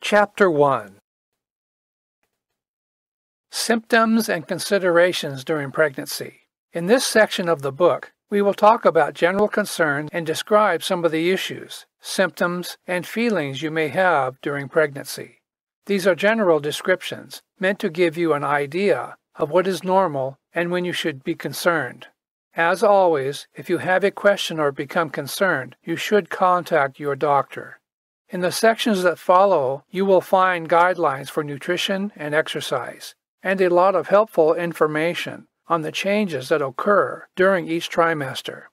Chapter 1 Symptoms and Considerations During Pregnancy. In this section of the book, we will talk about general concerns and describe some of the issues, symptoms, and feelings you may have during pregnancy. These are general descriptions meant to give you an idea of what is normal and when you should be concerned. As always, if you have a question or become concerned, you should contact your doctor. In the sections that follow, you will find guidelines for nutrition and exercise, and a lot of helpful information on the changes that occur during each trimester.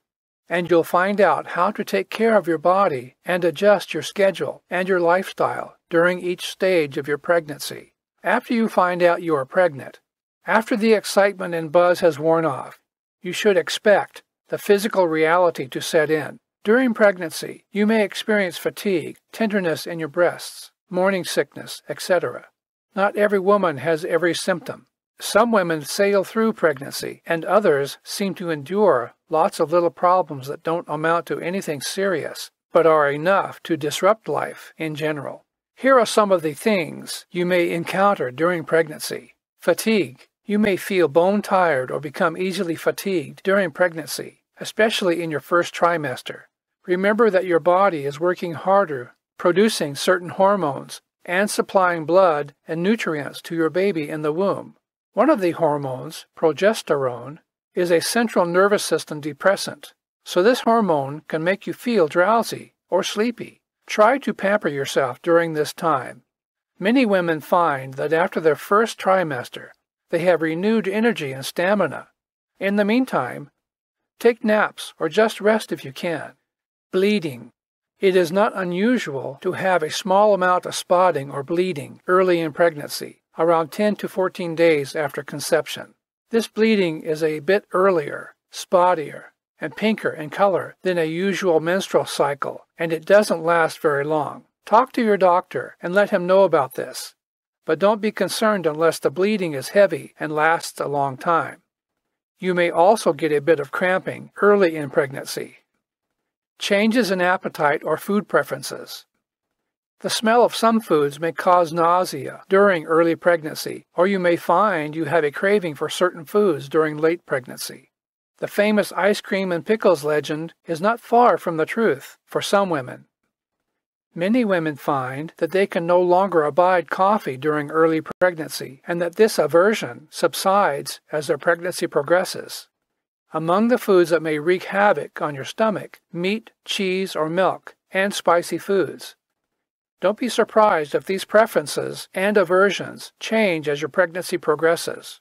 And you'll find out how to take care of your body and adjust your schedule and your lifestyle during each stage of your pregnancy. After you find out you are pregnant, after the excitement and buzz has worn off, you should expect the physical reality to set in. During pregnancy, you may experience fatigue, tenderness in your breasts, morning sickness, etc. Not every woman has every symptom. Some women sail through pregnancy, and others seem to endure lots of little problems that don't amount to anything serious, but are enough to disrupt life in general. Here are some of the things you may encounter during pregnancy fatigue. You may feel bone tired or become easily fatigued during pregnancy, especially in your first trimester. Remember that your body is working harder, producing certain hormones and supplying blood and nutrients to your baby in the womb. One of the hormones, progesterone, is a central nervous system depressant, so this hormone can make you feel drowsy or sleepy. Try to pamper yourself during this time. Many women find that after their first trimester, they have renewed energy and stamina. In the meantime, take naps or just rest if you can. Bleeding. It is not unusual to have a small amount of spotting or bleeding early in pregnancy around 10 to 14 days after conception. This bleeding is a bit earlier, spottier, and pinker in color than a usual menstrual cycle, and it doesn't last very long. Talk to your doctor and let him know about this. But don't be concerned unless the bleeding is heavy and lasts a long time. You may also get a bit of cramping early in pregnancy. Changes in appetite or food preferences. The smell of some foods may cause nausea during early pregnancy, or you may find you have a craving for certain foods during late pregnancy. The famous ice cream and pickles legend is not far from the truth for some women. Many women find that they can no longer abide coffee during early pregnancy and that this aversion subsides as their pregnancy progresses. Among the foods that may wreak havoc on your stomach, meat, cheese, or milk, and spicy foods. Don't be surprised if these preferences and aversions change as your pregnancy progresses.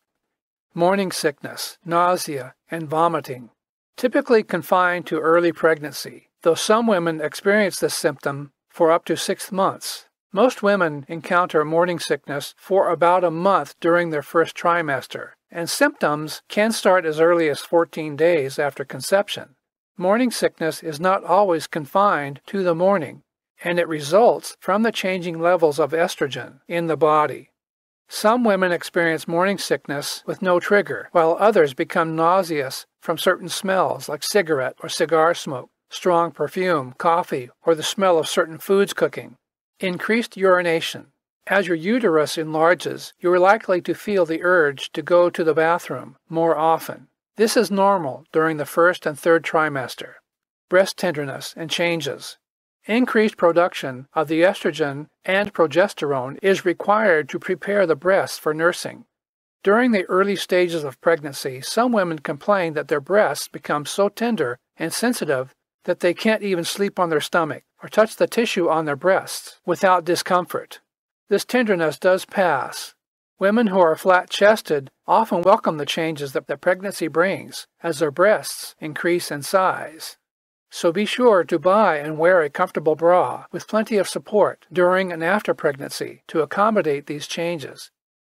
Morning sickness, nausea, and vomiting, typically confined to early pregnancy, though some women experience this symptom for up to six months. Most women encounter morning sickness for about a month during their first trimester, and symptoms can start as early as 14 days after conception. Morning sickness is not always confined to the morning, and it results from the changing levels of estrogen in the body. Some women experience morning sickness with no trigger, while others become nauseous from certain smells like cigarette or cigar smoke, strong perfume, coffee, or the smell of certain foods cooking. Increased urination. As your uterus enlarges, you are likely to feel the urge to go to the bathroom more often. This is normal during the first and third trimester. Breast tenderness and changes. Increased production of the estrogen and progesterone is required to prepare the breasts for nursing. During the early stages of pregnancy, some women complain that their breasts become so tender and sensitive that they can't even sleep on their stomach or touch the tissue on their breasts without discomfort. This tenderness does pass. Women who are flat chested often welcome the changes that the pregnancy brings as their breasts increase in size. So be sure to buy and wear a comfortable bra with plenty of support during and after pregnancy to accommodate these changes.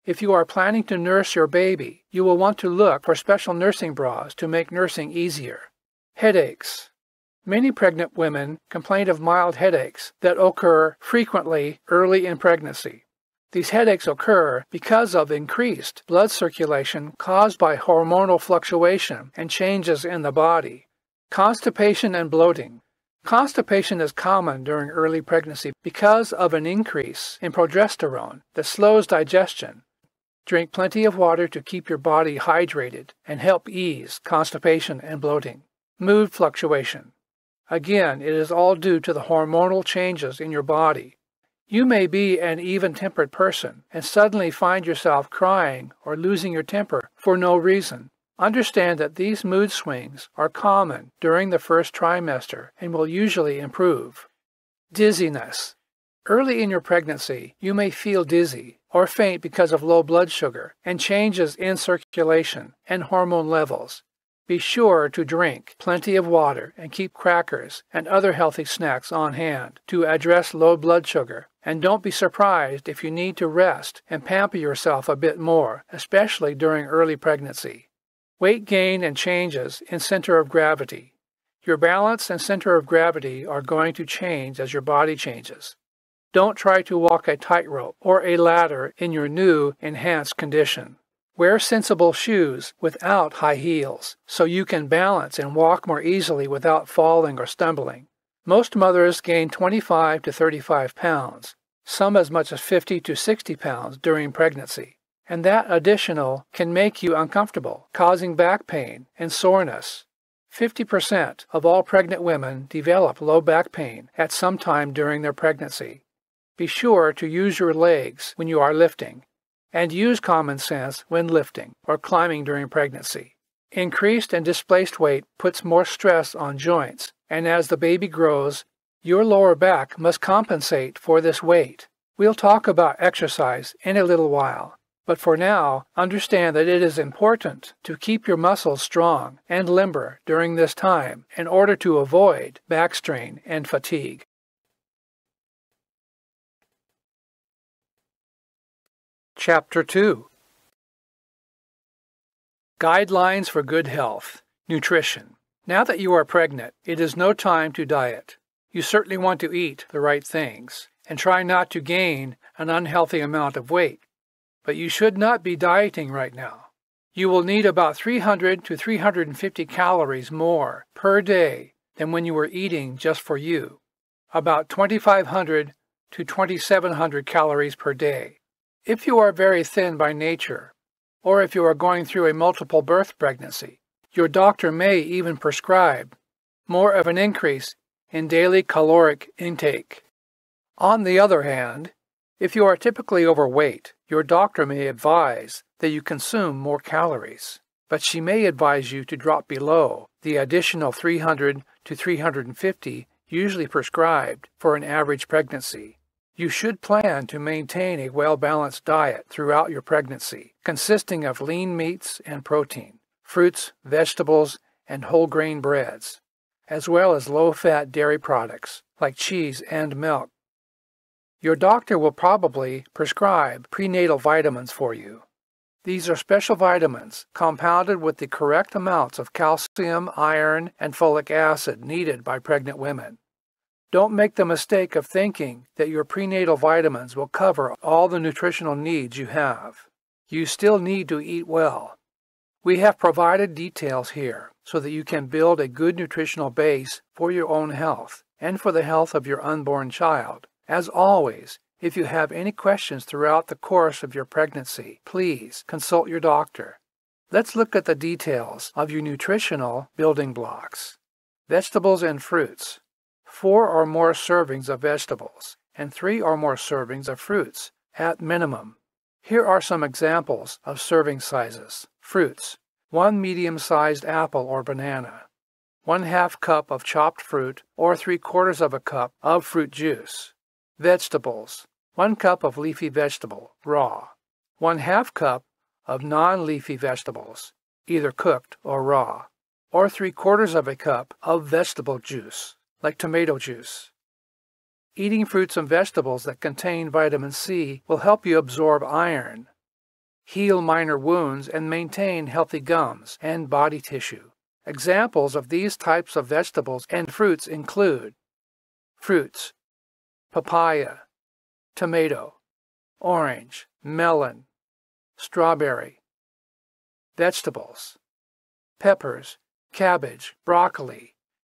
If you are planning to nurse your baby, you will want to look for special nursing bras to make nursing easier. Headaches. Many pregnant women complain of mild headaches that occur frequently early in pregnancy. These headaches occur because of increased blood circulation caused by hormonal fluctuation and changes in the body. Constipation and bloating. Constipation is common during early pregnancy because of an increase in progesterone that slows digestion. Drink plenty of water to keep your body hydrated and help ease constipation and bloating. Mood fluctuation. Again, it is all due to the hormonal changes in your body. You may be an even tempered person and suddenly find yourself crying or losing your temper for no reason. Understand that these mood swings are common during the first trimester and will usually improve. Dizziness. Early in your pregnancy, you may feel dizzy or faint because of low blood sugar and changes in circulation and hormone levels. Be sure to drink plenty of water and keep crackers and other healthy snacks on hand to address low blood sugar. And don't be surprised if you need to rest and pamper yourself a bit more, especially during early pregnancy. Weight gain and changes in center of gravity. Your balance and center of gravity are going to change as your body changes. Don't try to walk a tightrope or a ladder in your new, enhanced condition. Wear sensible shoes without high heels so you can balance and walk more easily without falling or stumbling. Most mothers gain 25 to 35 pounds, some as much as 50 to 60 pounds during pregnancy, and that additional can make you uncomfortable, causing back pain and soreness. 50% of all pregnant women develop low back pain at some time during their pregnancy. Be sure to use your legs when you are lifting and use common sense when lifting or climbing during pregnancy. Increased and displaced weight puts more stress on joints, and as the baby grows, your lower back must compensate for this weight. We'll talk about exercise in a little while, but for now, understand that it is important to keep your muscles strong and limber during this time in order to avoid back strain and fatigue. Chapter 2 Guidelines for Good Health Nutrition. Now that you are pregnant, it is no time to diet. You certainly want to eat the right things and try not to gain an unhealthy amount of weight. But you should not be dieting right now. You will need about 300 to 350 calories more per day than when you were eating just for you, about 2,500 to 2,700 calories per day. If you are very thin by nature, or if you are going through a multiple birth pregnancy, your doctor may even prescribe more of an increase in daily caloric intake. On the other hand, if you are typically overweight, your doctor may advise that you consume more calories, but she may advise you to drop below the additional 300 to 350 usually prescribed for an average pregnancy. You should plan to maintain a well balanced diet throughout your pregnancy, consisting of lean meats and protein, fruits, vegetables, and whole grain breads, as well as low fat dairy products like cheese and milk. Your doctor will probably prescribe prenatal vitamins for you. These are special vitamins compounded with the correct amounts of calcium, iron, and folic acid needed by pregnant women. Don't make the mistake of thinking that your prenatal vitamins will cover all the nutritional needs you have. You still need to eat well. We have provided details here so that you can build a good nutritional base for your own health and for the health of your unborn child. As always, if you have any questions throughout the course of your pregnancy, please consult your doctor. Let's look at the details of your nutritional building blocks. Vegetables and fruits four or more servings of vegetables, and three or more servings of fruits, at minimum. Here are some examples of serving sizes. Fruits. One medium-sized apple or banana. One half cup of chopped fruit or three quarters of a cup of fruit juice. Vegetables. One cup of leafy vegetable, raw. One half cup of non-leafy vegetables, either cooked or raw. Or three quarters of a cup of vegetable juice like tomato juice. Eating fruits and vegetables that contain vitamin C will help you absorb iron, heal minor wounds, and maintain healthy gums and body tissue. Examples of these types of vegetables and fruits include fruits, papaya, tomato, orange, melon, strawberry. Vegetables, peppers, cabbage, broccoli,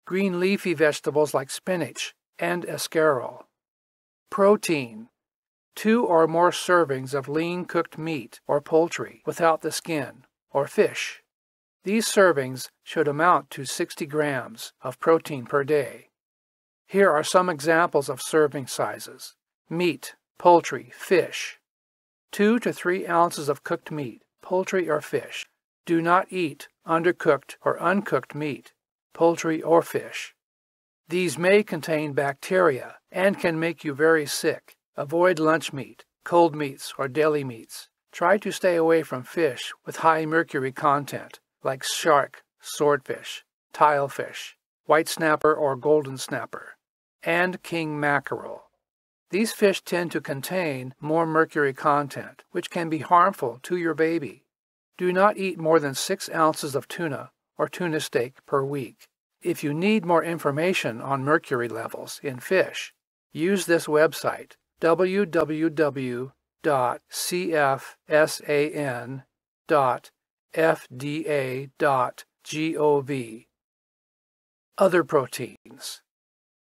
green leafy vegetables like spinach and escarole. Protein. Two or more servings of lean cooked meat or poultry without the skin, or fish. These servings should amount to 60 grams of protein per day. Here are some examples of serving sizes. Meat, poultry, fish. 2 to 3 ounces of cooked meat, poultry or fish. Do not eat undercooked or uncooked meat, poultry or fish. These may contain bacteria and can make you very sick. Avoid lunch meat, cold meats, or deli meats. Try to stay away from fish with high mercury content, like shark, swordfish, tilefish, white snapper or golden snapper, and king mackerel. These fish tend to contain more mercury content, which can be harmful to your baby. Do not eat more than 6 ounces of tuna or tuna steak per week. If you need more information on mercury levels in fish, use this website www.cfsan.fda.gov. Other proteins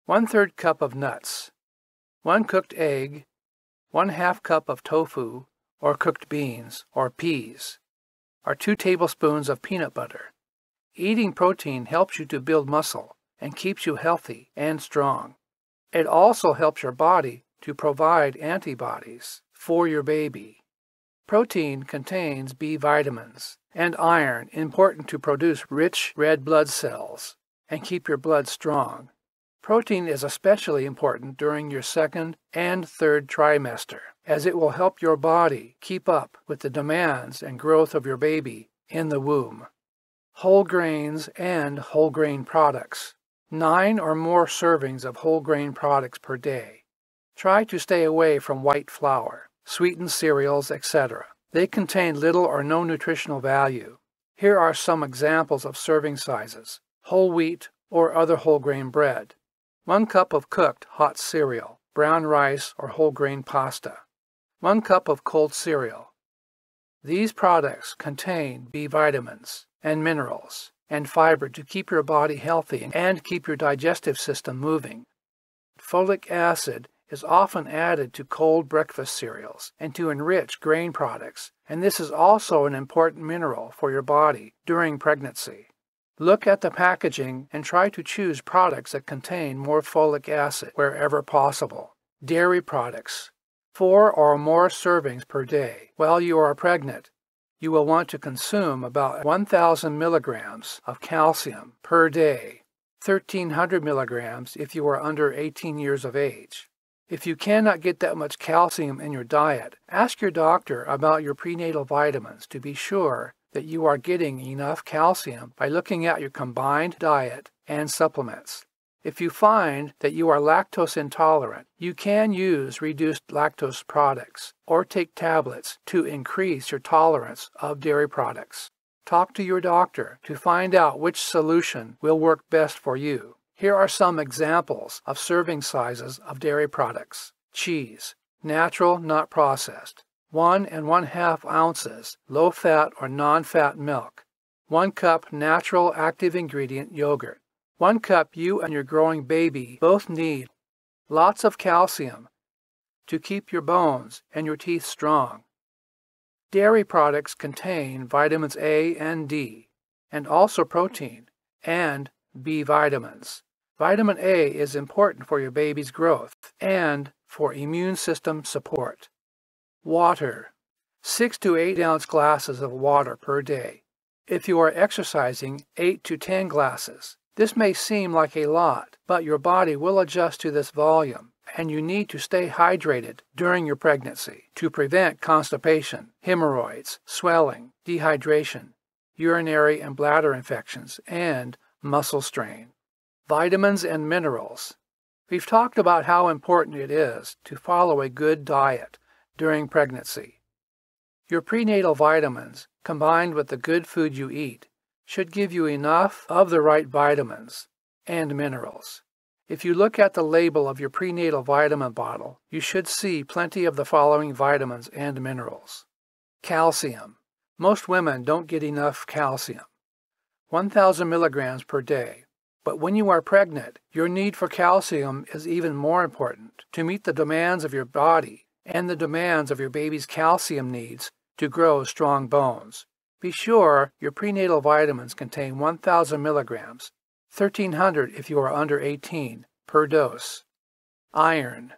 1 3rd cup of nuts, 1 cooked egg, 1 half cup of tofu or cooked beans or peas, or 2 tablespoons of peanut butter. Eating protein helps you to build muscle and keeps you healthy and strong. It also helps your body to provide antibodies for your baby. Protein contains B vitamins and iron important to produce rich red blood cells and keep your blood strong. Protein is especially important during your second and third trimester, as it will help your body keep up with the demands and growth of your baby in the womb. Whole grains and whole grain products. Nine or more servings of whole grain products per day. Try to stay away from white flour, sweetened cereals, etc. They contain little or no nutritional value. Here are some examples of serving sizes whole wheat or other whole grain bread, 1 cup of cooked hot cereal, brown rice or whole grain pasta, 1 cup of cold cereal. These products contain B vitamins and minerals and fiber to keep your body healthy and keep your digestive system moving. Folic acid is often added to cold breakfast cereals and to enrich grain products, and this is also an important mineral for your body during pregnancy. Look at the packaging and try to choose products that contain more folic acid wherever possible. Dairy products. Four or more servings per day. While you are pregnant, you will want to consume about 1,000 milligrams of calcium per day, 1,300 milligrams if you are under 18 years of age. If you cannot get that much calcium in your diet, ask your doctor about your prenatal vitamins to be sure that you are getting enough calcium by looking at your combined diet and supplements. If you find that you are lactose intolerant, you can use reduced lactose products or take tablets to increase your tolerance of dairy products. Talk to your doctor to find out which solution will work best for you. Here are some examples of serving sizes of dairy products. Cheese, natural, not processed one and one half ounces low fat or non fat milk, one cup natural active ingredient yogurt, one cup you and your growing baby both need, lots of calcium to keep your bones and your teeth strong. Dairy products contain vitamins A and D, and also protein and B vitamins. Vitamin A is important for your baby's growth and for immune system support. Water. 6 to 8 ounce glasses of water per day. If you are exercising, 8 to 10 glasses. This may seem like a lot, but your body will adjust to this volume, and you need to stay hydrated during your pregnancy to prevent constipation, hemorrhoids, swelling, dehydration, urinary and bladder infections, and muscle strain. Vitamins and minerals. We've talked about how important it is to follow a good diet during pregnancy. Your prenatal vitamins, combined with the good food you eat, should give you enough of the right vitamins and minerals. If you look at the label of your prenatal vitamin bottle, you should see plenty of the following vitamins and minerals. Calcium. Most women don't get enough calcium. 1,000 milligrams per day. But when you are pregnant, your need for calcium is even more important to meet the demands of your body and the demands of your baby's calcium needs to grow strong bones. Be sure your prenatal vitamins contain 1,000 milligrams, 1,300 if you are under 18, per dose. Iron.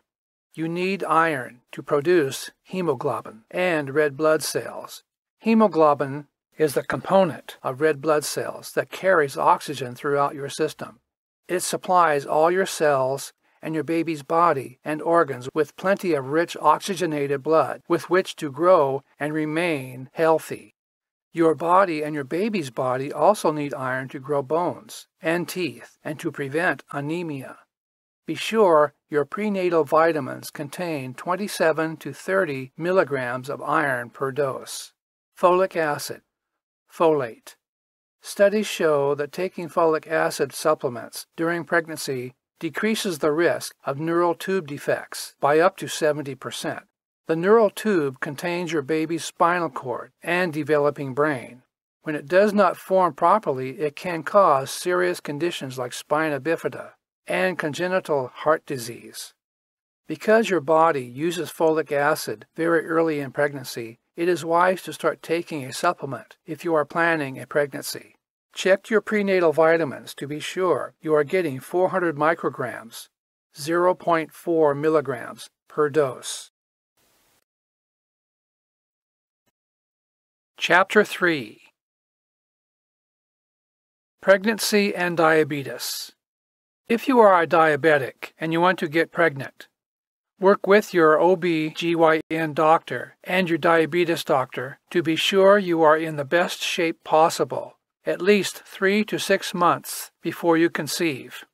You need iron to produce hemoglobin and red blood cells. Hemoglobin is the component of red blood cells that carries oxygen throughout your system. It supplies all your cells and your baby's body and organs with plenty of rich oxygenated blood with which to grow and remain healthy. Your body and your baby's body also need iron to grow bones and teeth and to prevent anemia. Be sure your prenatal vitamins contain 27 to 30 milligrams of iron per dose. Folic acid, folate. Studies show that taking folic acid supplements during pregnancy decreases the risk of neural tube defects by up to 70%. The neural tube contains your baby's spinal cord and developing brain. When it does not form properly, it can cause serious conditions like spina bifida and congenital heart disease. Because your body uses folic acid very early in pregnancy, it is wise to start taking a supplement if you are planning a pregnancy. Check your prenatal vitamins to be sure you are getting 400 micrograms, 0.4 milligrams per dose. Chapter 3 Pregnancy and Diabetes If you are a diabetic and you want to get pregnant, work with your OB/GYN doctor and your diabetes doctor to be sure you are in the best shape possible at least three to six months before you conceive.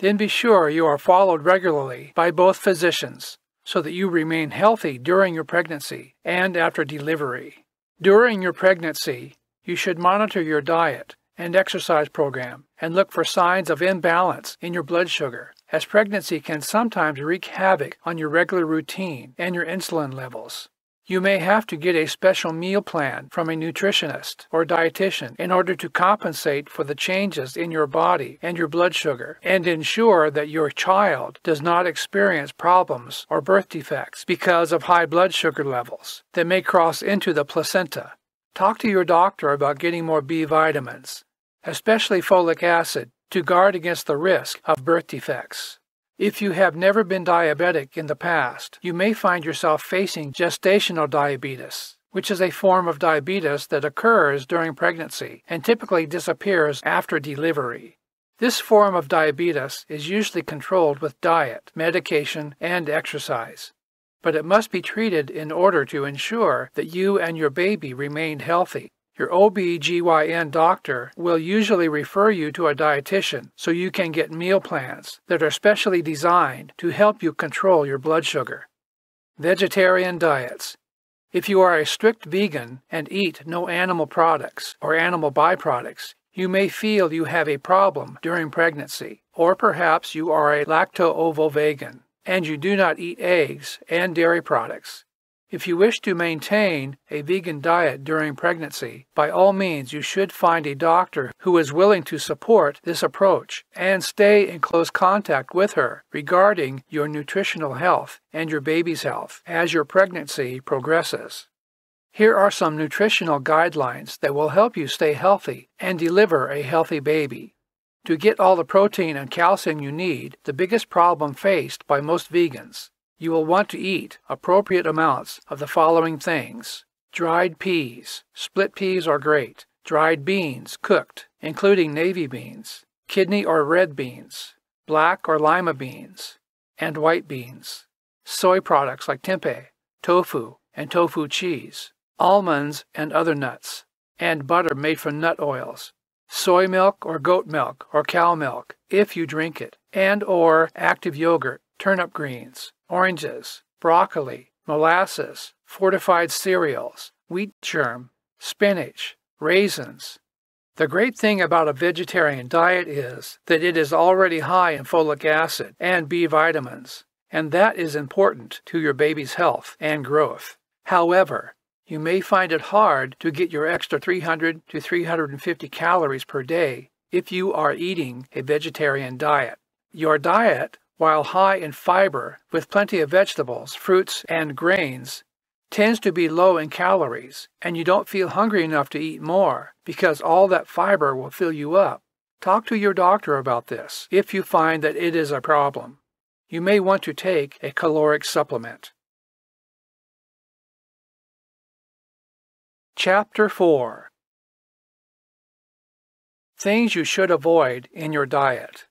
Then be sure you are followed regularly by both physicians so that you remain healthy during your pregnancy and after delivery. During your pregnancy, you should monitor your diet and exercise program and look for signs of imbalance in your blood sugar, as pregnancy can sometimes wreak havoc on your regular routine and your insulin levels. You may have to get a special meal plan from a nutritionist or dietitian in order to compensate for the changes in your body and your blood sugar and ensure that your child does not experience problems or birth defects because of high blood sugar levels that may cross into the placenta. Talk to your doctor about getting more B vitamins, especially folic acid, to guard against the risk of birth defects. If you have never been diabetic in the past, you may find yourself facing gestational diabetes, which is a form of diabetes that occurs during pregnancy and typically disappears after delivery. This form of diabetes is usually controlled with diet, medication, and exercise. But it must be treated in order to ensure that you and your baby remain healthy your OB/GYN doctor will usually refer you to a dietitian so you can get meal plans that are specially designed to help you control your blood sugar. Vegetarian diets. If you are a strict vegan and eat no animal products or animal byproducts, you may feel you have a problem during pregnancy, or perhaps you are a lacto-ovo vegan and you do not eat eggs and dairy products. If you wish to maintain a vegan diet during pregnancy, by all means you should find a doctor who is willing to support this approach and stay in close contact with her regarding your nutritional health and your baby's health as your pregnancy progresses. Here are some nutritional guidelines that will help you stay healthy and deliver a healthy baby. To get all the protein and calcium you need, the biggest problem faced by most vegans you will want to eat appropriate amounts of the following things dried peas, split peas are great, dried beans, cooked, including navy beans, kidney or red beans, black or lima beans, and white beans, soy products like tempeh, tofu, and tofu cheese, almonds and other nuts, and butter made from nut oils, soy milk or goat milk or cow milk if you drink it, and or active yogurt, turnip greens, oranges, broccoli, molasses, fortified cereals, wheat germ, spinach, raisins. The great thing about a vegetarian diet is that it is already high in folic acid and B vitamins, and that is important to your baby's health and growth. However, you may find it hard to get your extra 300 to 350 calories per day if you are eating a vegetarian diet. Your diet, while high in fiber with plenty of vegetables, fruits, and grains, tends to be low in calories, and you don't feel hungry enough to eat more because all that fiber will fill you up. Talk to your doctor about this if you find that it is a problem. You may want to take a caloric supplement. Chapter 4 Things you should avoid in your diet.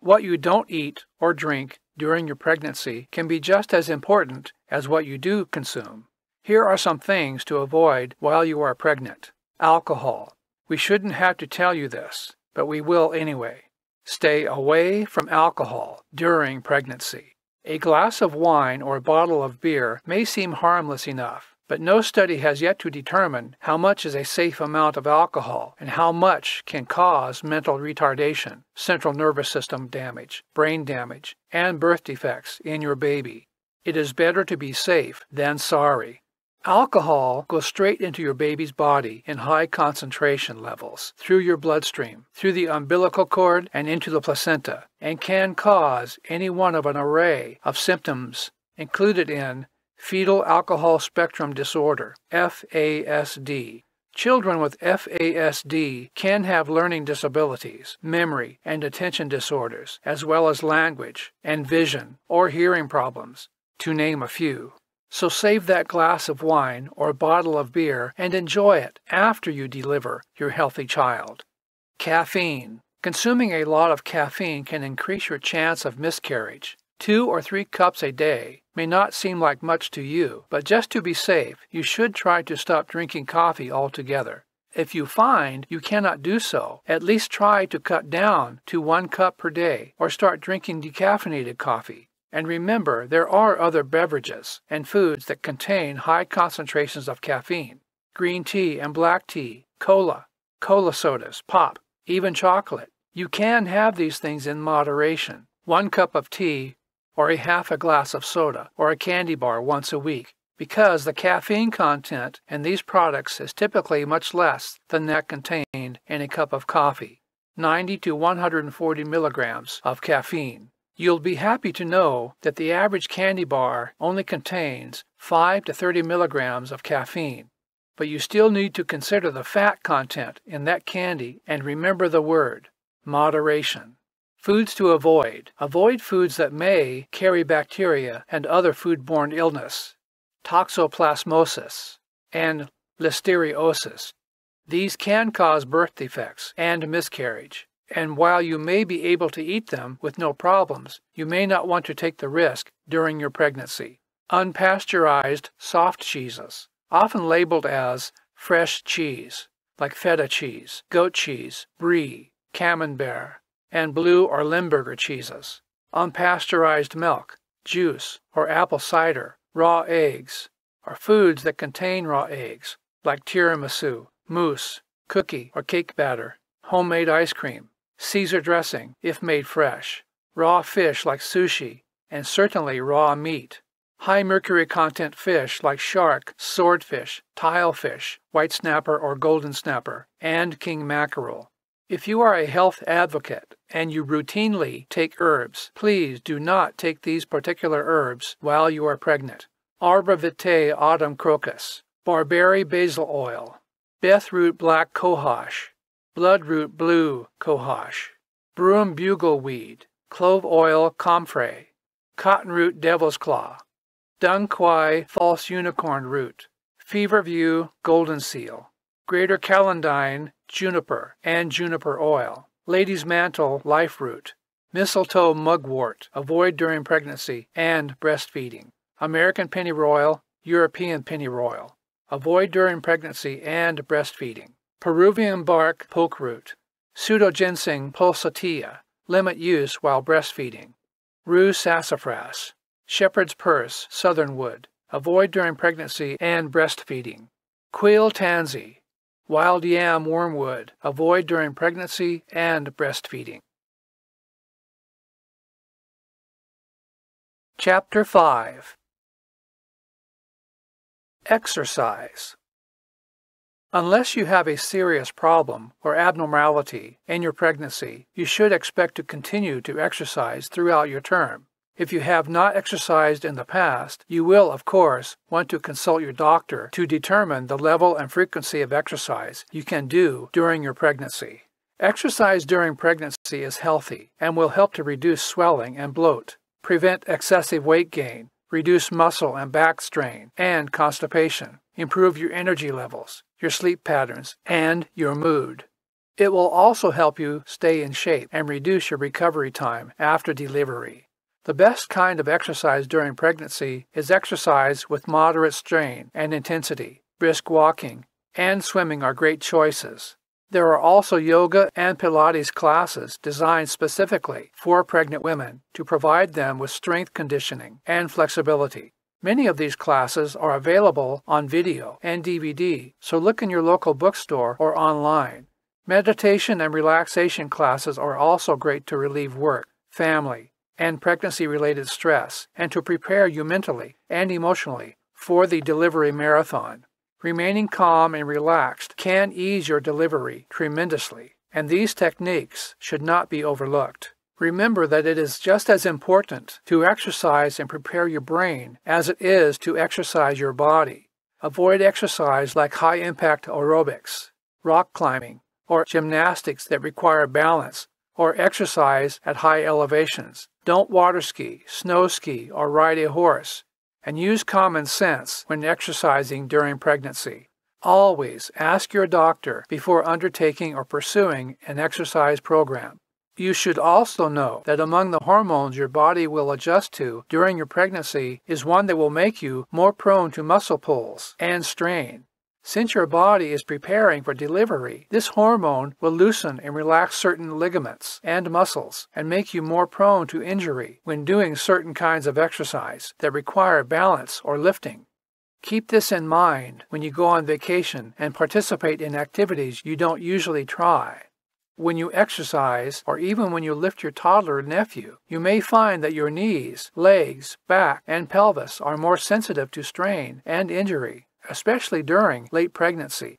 What you don't eat or drink during your pregnancy can be just as important as what you do consume. Here are some things to avoid while you are pregnant. Alcohol. We shouldn't have to tell you this, but we will anyway. Stay away from alcohol during pregnancy. A glass of wine or a bottle of beer may seem harmless enough, but no study has yet to determine how much is a safe amount of alcohol and how much can cause mental retardation, central nervous system damage, brain damage, and birth defects in your baby. It is better to be safe than sorry. Alcohol goes straight into your baby's body in high concentration levels through your bloodstream, through the umbilical cord, and into the placenta, and can cause any one of an array of symptoms included in fetal alcohol spectrum disorder, FASD. Children with FASD can have learning disabilities, memory and attention disorders, as well as language and vision or hearing problems, to name a few. So save that glass of wine or bottle of beer and enjoy it after you deliver your healthy child. Caffeine. Consuming a lot of caffeine can increase your chance of miscarriage. Two or three cups a day may not seem like much to you, but just to be safe, you should try to stop drinking coffee altogether. If you find you cannot do so, at least try to cut down to one cup per day or start drinking decaffeinated coffee. And remember, there are other beverages and foods that contain high concentrations of caffeine green tea and black tea, cola, cola sodas, pop, even chocolate. You can have these things in moderation. One cup of tea or a half a glass of soda, or a candy bar once a week, because the caffeine content in these products is typically much less than that contained in a cup of coffee 90 to 140 milligrams of caffeine. You'll be happy to know that the average candy bar only contains 5 to 30 milligrams of caffeine, but you still need to consider the fat content in that candy and remember the word moderation. Foods to avoid. Avoid foods that may carry bacteria and other foodborne illness, toxoplasmosis, and listeriosis. These can cause birth defects and miscarriage, and while you may be able to eat them with no problems, you may not want to take the risk during your pregnancy. Unpasteurized soft cheeses, often labeled as fresh cheese, like feta cheese, goat cheese, brie, camembert, and blue or Limburger cheeses, unpasteurized milk, juice, or apple cider, raw eggs, or foods that contain raw eggs, like tiramisu, mousse, cookie or cake batter, homemade ice cream, Caesar dressing, if made fresh, raw fish like sushi, and certainly raw meat. High mercury content fish like shark, swordfish, tilefish, white snapper or golden snapper, and king mackerel. If you are a health advocate and you routinely take herbs, please do not take these particular herbs while you are pregnant. Arbor vitae autumn crocus, barberry basil oil, Bethroot black cohosh, bloodroot blue cohosh, broom bugleweed, clove oil comfrey, cottonroot devil's claw, dong quai false unicorn root, feverfew golden seal, greater celandine juniper, and juniper oil. Lady's mantle, life root. Mistletoe mugwort, avoid during pregnancy and breastfeeding. American pennyroyal, European pennyroyal. Avoid during pregnancy and breastfeeding. Peruvian bark poke root. Pseudoginseng pulsatilla, limit use while breastfeeding. Rue sassafras. Shepherd's purse, southernwood. Avoid during pregnancy and breastfeeding. Quill tansy, Wild yam wormwood. Avoid during pregnancy and breastfeeding. Chapter 5 Exercise Unless you have a serious problem or abnormality in your pregnancy, you should expect to continue to exercise throughout your term. If you have not exercised in the past, you will, of course, want to consult your doctor to determine the level and frequency of exercise you can do during your pregnancy. Exercise during pregnancy is healthy and will help to reduce swelling and bloat, prevent excessive weight gain, reduce muscle and back strain and constipation, improve your energy levels, your sleep patterns, and your mood. It will also help you stay in shape and reduce your recovery time after delivery. The best kind of exercise during pregnancy is exercise with moderate strain and intensity. Brisk walking and swimming are great choices. There are also yoga and Pilates classes designed specifically for pregnant women to provide them with strength conditioning and flexibility. Many of these classes are available on video and DVD, so look in your local bookstore or online. Meditation and relaxation classes are also great to relieve work, family, and pregnancy related stress, and to prepare you mentally and emotionally for the delivery marathon. Remaining calm and relaxed can ease your delivery tremendously, and these techniques should not be overlooked. Remember that it is just as important to exercise and prepare your brain as it is to exercise your body. Avoid exercise like high impact aerobics, rock climbing, or gymnastics that require balance or exercise at high elevations. Don't water ski, snow ski, or ride a horse. And use common sense when exercising during pregnancy. Always ask your doctor before undertaking or pursuing an exercise program. You should also know that among the hormones your body will adjust to during your pregnancy is one that will make you more prone to muscle pulls and strain. Since your body is preparing for delivery, this hormone will loosen and relax certain ligaments and muscles and make you more prone to injury when doing certain kinds of exercise that require balance or lifting. Keep this in mind when you go on vacation and participate in activities you don't usually try. When you exercise, or even when you lift your toddler or nephew, you may find that your knees, legs, back, and pelvis are more sensitive to strain and injury especially during late pregnancy.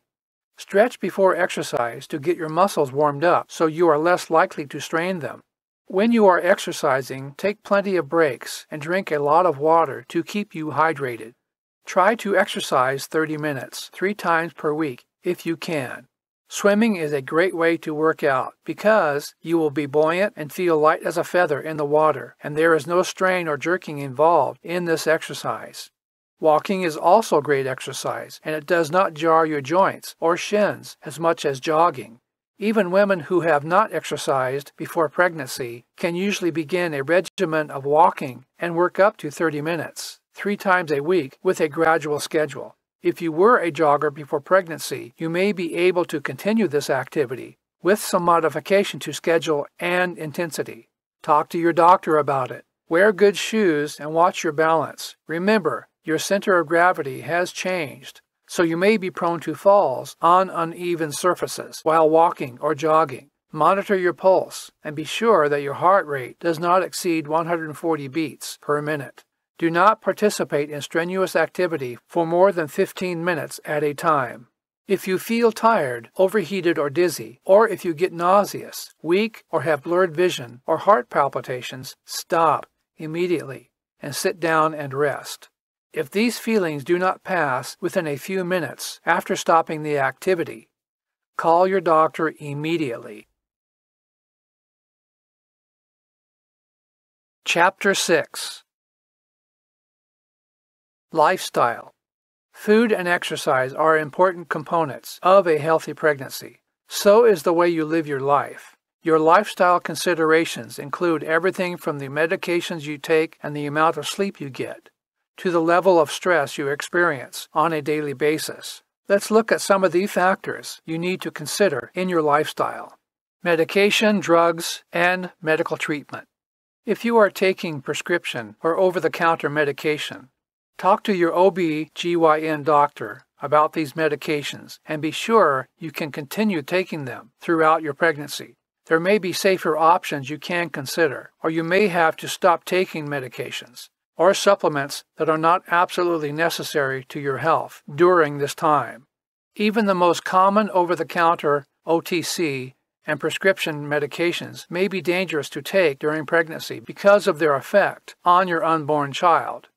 Stretch before exercise to get your muscles warmed up so you are less likely to strain them. When you are exercising, take plenty of breaks and drink a lot of water to keep you hydrated. Try to exercise 30 minutes, three times per week, if you can. Swimming is a great way to work out because you will be buoyant and feel light as a feather in the water, and there is no strain or jerking involved in this exercise. Walking is also great exercise, and it does not jar your joints or shins as much as jogging. Even women who have not exercised before pregnancy can usually begin a regimen of walking and work up to 30 minutes, three times a week, with a gradual schedule. If you were a jogger before pregnancy, you may be able to continue this activity with some modification to schedule and intensity. Talk to your doctor about it. Wear good shoes and watch your balance. Remember, your center of gravity has changed, so you may be prone to falls on uneven surfaces while walking or jogging. Monitor your pulse and be sure that your heart rate does not exceed 140 beats per minute. Do not participate in strenuous activity for more than 15 minutes at a time. If you feel tired, overheated, or dizzy, or if you get nauseous, weak, or have blurred vision or heart palpitations, stop immediately and sit down and rest. If these feelings do not pass within a few minutes after stopping the activity, call your doctor immediately. Chapter 6 Lifestyle Food and exercise are important components of a healthy pregnancy. So is the way you live your life. Your lifestyle considerations include everything from the medications you take and the amount of sleep you get to the level of stress you experience on a daily basis. Let's look at some of the factors you need to consider in your lifestyle medication, drugs, and medical treatment. If you are taking prescription or over the counter medication, talk to your OB/GYN doctor about these medications and be sure you can continue taking them throughout your pregnancy. There may be safer options you can consider, or you may have to stop taking medications or supplements that are not absolutely necessary to your health during this time. Even the most common over the counter OTC and prescription medications may be dangerous to take during pregnancy because of their effect on your unborn child.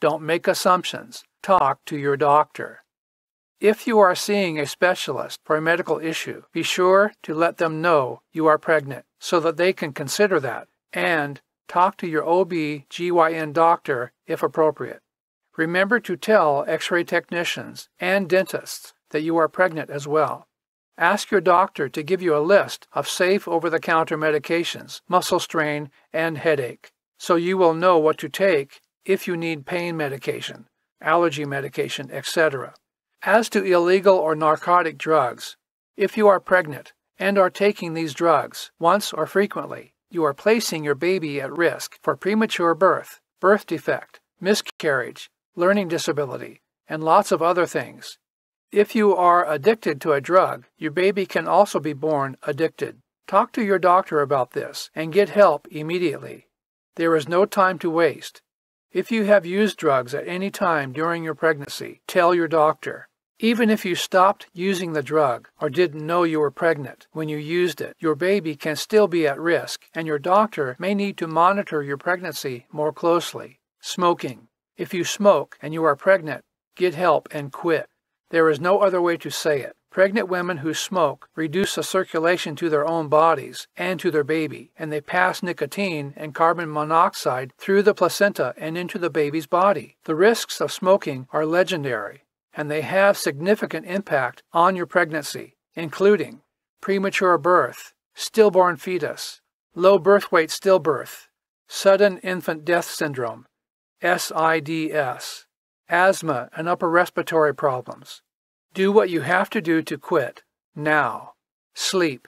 Don't make assumptions. Talk to your doctor. If you are seeing a specialist for a medical issue, be sure to let them know you are pregnant so that they can consider that and talk to your OB/GYN doctor if appropriate. Remember to tell x-ray technicians and dentists that you are pregnant as well. Ask your doctor to give you a list of safe over-the-counter medications, muscle strain, and headache, so you will know what to take if you need pain medication, allergy medication, etc. As to illegal or narcotic drugs, if you are pregnant and are taking these drugs once or frequently, you are placing your baby at risk for premature birth, birth defect, miscarriage, learning disability, and lots of other things. If you are addicted to a drug, your baby can also be born addicted. Talk to your doctor about this and get help immediately. There is no time to waste. If you have used drugs at any time during your pregnancy, tell your doctor. Even if you stopped using the drug or didn't know you were pregnant when you used it, your baby can still be at risk, and your doctor may need to monitor your pregnancy more closely. Smoking. If you smoke and you are pregnant, get help and quit. There is no other way to say it. Pregnant women who smoke reduce the circulation to their own bodies and to their baby, and they pass nicotine and carbon monoxide through the placenta and into the baby's body. The risks of smoking are legendary and they have significant impact on your pregnancy, including premature birth, stillborn fetus, low birth weight stillbirth, sudden infant death syndrome, SIDS, asthma and upper respiratory problems. Do what you have to do to quit now. Sleep.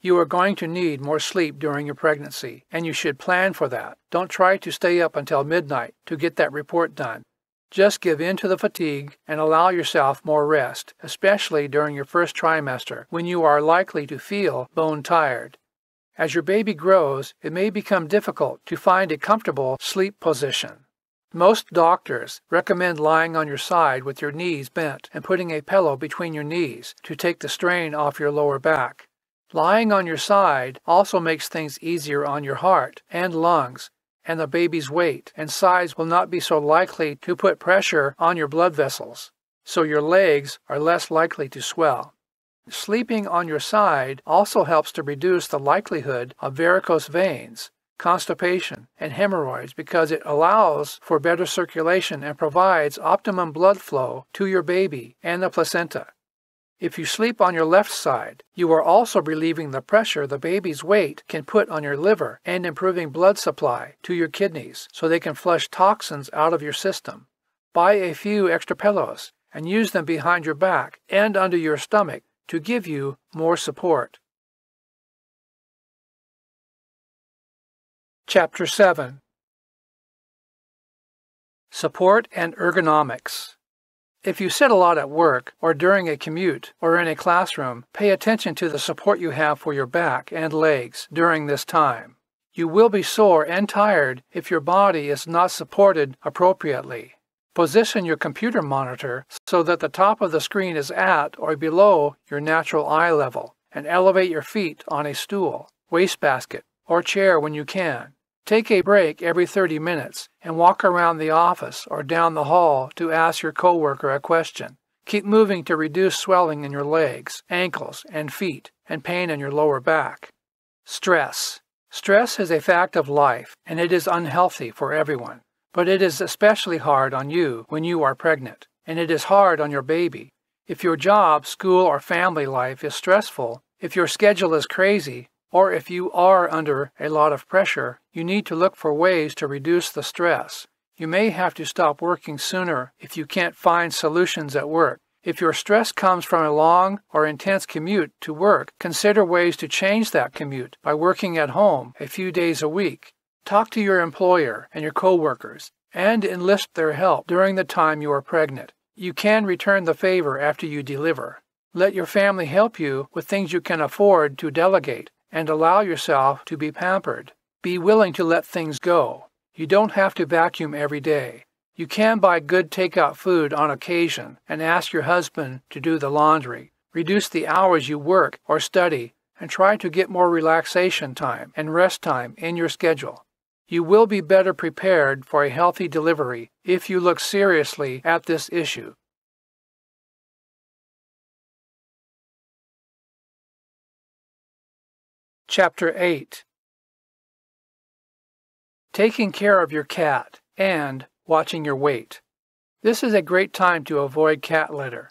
You are going to need more sleep during your pregnancy, and you should plan for that. Don't try to stay up until midnight to get that report done. Just give in to the fatigue and allow yourself more rest, especially during your first trimester when you are likely to feel bone tired. As your baby grows, it may become difficult to find a comfortable sleep position. Most doctors recommend lying on your side with your knees bent and putting a pillow between your knees to take the strain off your lower back. Lying on your side also makes things easier on your heart and lungs and the baby's weight and size will not be so likely to put pressure on your blood vessels, so your legs are less likely to swell. Sleeping on your side also helps to reduce the likelihood of varicose veins, constipation, and hemorrhoids because it allows for better circulation and provides optimum blood flow to your baby and the placenta. If you sleep on your left side, you are also relieving the pressure the baby's weight can put on your liver and improving blood supply to your kidneys so they can flush toxins out of your system. Buy a few extra pillows and use them behind your back and under your stomach to give you more support. Chapter 7 Support and Ergonomics if you sit a lot at work, or during a commute, or in a classroom, pay attention to the support you have for your back and legs during this time. You will be sore and tired if your body is not supported appropriately. Position your computer monitor so that the top of the screen is at or below your natural eye level, and elevate your feet on a stool, wastebasket, or chair when you can. Take a break every 30 minutes and walk around the office or down the hall to ask your coworker a question. Keep moving to reduce swelling in your legs, ankles, and feet, and pain in your lower back. Stress. Stress is a fact of life, and it is unhealthy for everyone. But it is especially hard on you when you are pregnant, and it is hard on your baby. If your job, school, or family life is stressful, if your schedule is crazy, or if you are under a lot of pressure, you need to look for ways to reduce the stress. You may have to stop working sooner if you can't find solutions at work. If your stress comes from a long or intense commute to work, consider ways to change that commute by working at home a few days a week. Talk to your employer and your coworkers and enlist their help during the time you are pregnant. You can return the favor after you deliver. Let your family help you with things you can afford to delegate and allow yourself to be pampered. Be willing to let things go. You don't have to vacuum every day. You can buy good takeout food on occasion and ask your husband to do the laundry. Reduce the hours you work or study and try to get more relaxation time and rest time in your schedule. You will be better prepared for a healthy delivery if you look seriously at this issue. Chapter 8 Taking care of your cat and watching your weight. This is a great time to avoid cat litter.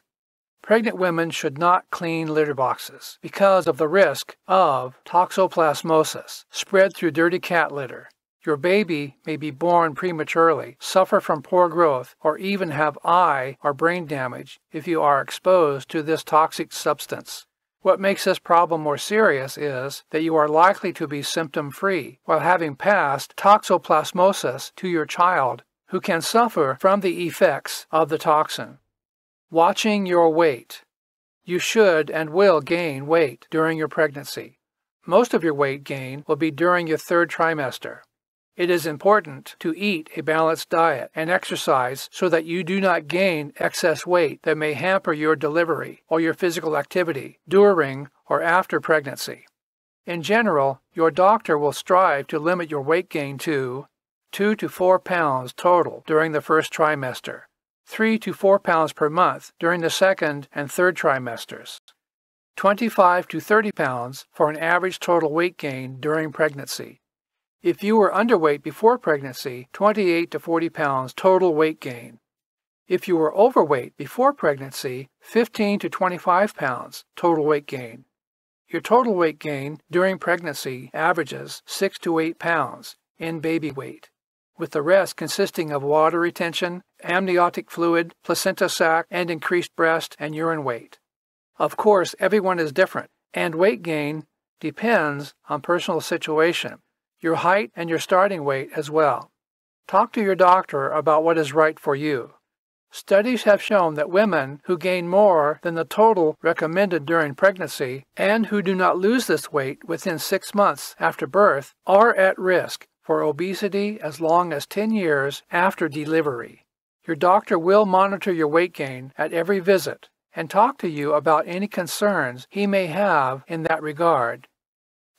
Pregnant women should not clean litter boxes because of the risk of toxoplasmosis spread through dirty cat litter. Your baby may be born prematurely, suffer from poor growth, or even have eye or brain damage if you are exposed to this toxic substance. What makes this problem more serious is that you are likely to be symptom free while having passed toxoplasmosis to your child who can suffer from the effects of the toxin. Watching your weight. You should and will gain weight during your pregnancy. Most of your weight gain will be during your third trimester. It is important to eat a balanced diet and exercise so that you do not gain excess weight that may hamper your delivery or your physical activity during or after pregnancy. In general, your doctor will strive to limit your weight gain to 2 to 4 pounds total during the first trimester, 3 to 4 pounds per month during the second and third trimesters, 25 to 30 pounds for an average total weight gain during pregnancy. If you were underweight before pregnancy, 28 to 40 pounds total weight gain. If you were overweight before pregnancy, 15 to 25 pounds total weight gain. Your total weight gain during pregnancy averages 6 to 8 pounds in baby weight with the rest consisting of water retention, amniotic fluid, placenta sac, and increased breast and urine weight. Of course, everyone is different, and weight gain depends on personal situation, your height, and your starting weight as well. Talk to your doctor about what is right for you. Studies have shown that women who gain more than the total recommended during pregnancy and who do not lose this weight within six months after birth are at risk for obesity as long as 10 years after delivery. Your doctor will monitor your weight gain at every visit and talk to you about any concerns he may have in that regard.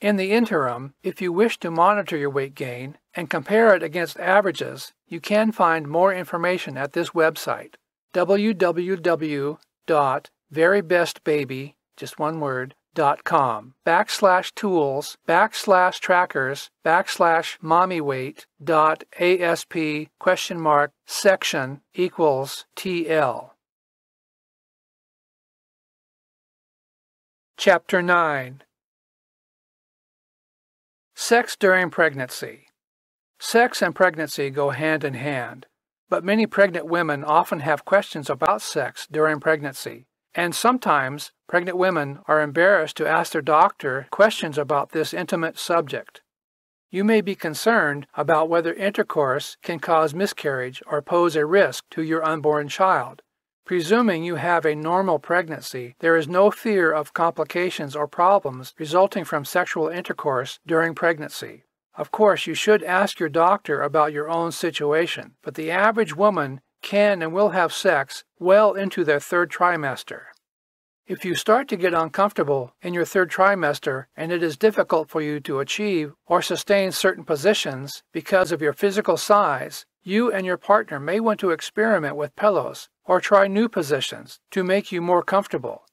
In the interim, if you wish to monitor your weight gain and compare it against averages, you can find more information at this website www.verybestbaby, just one word, dot com backslash tools backslash trackers backslash mommyweight dot asp question mark section equals tl. Chapter 9 Sex during pregnancy. Sex and pregnancy go hand in hand, but many pregnant women often have questions about sex during pregnancy. And sometimes pregnant women are embarrassed to ask their doctor questions about this intimate subject. You may be concerned about whether intercourse can cause miscarriage or pose a risk to your unborn child. Presuming you have a normal pregnancy, there is no fear of complications or problems resulting from sexual intercourse during pregnancy. Of course, you should ask your doctor about your own situation, but the average woman can and will have sex well into their third trimester. If you start to get uncomfortable in your third trimester and it is difficult for you to achieve or sustain certain positions because of your physical size, you and your partner may want to experiment with pillows or try new positions to make you more comfortable.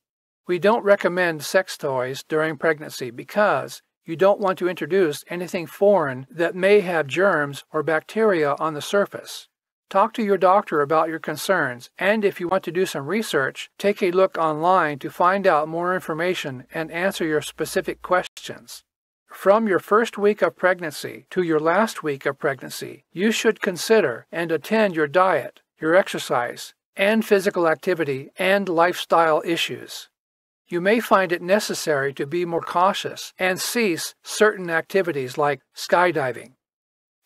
We don't recommend sex toys during pregnancy because you don't want to introduce anything foreign that may have germs or bacteria on the surface. Talk to your doctor about your concerns, and if you want to do some research, take a look online to find out more information and answer your specific questions. From your first week of pregnancy to your last week of pregnancy, you should consider and attend your diet, your exercise, and physical activity and lifestyle issues. You may find it necessary to be more cautious and cease certain activities like skydiving,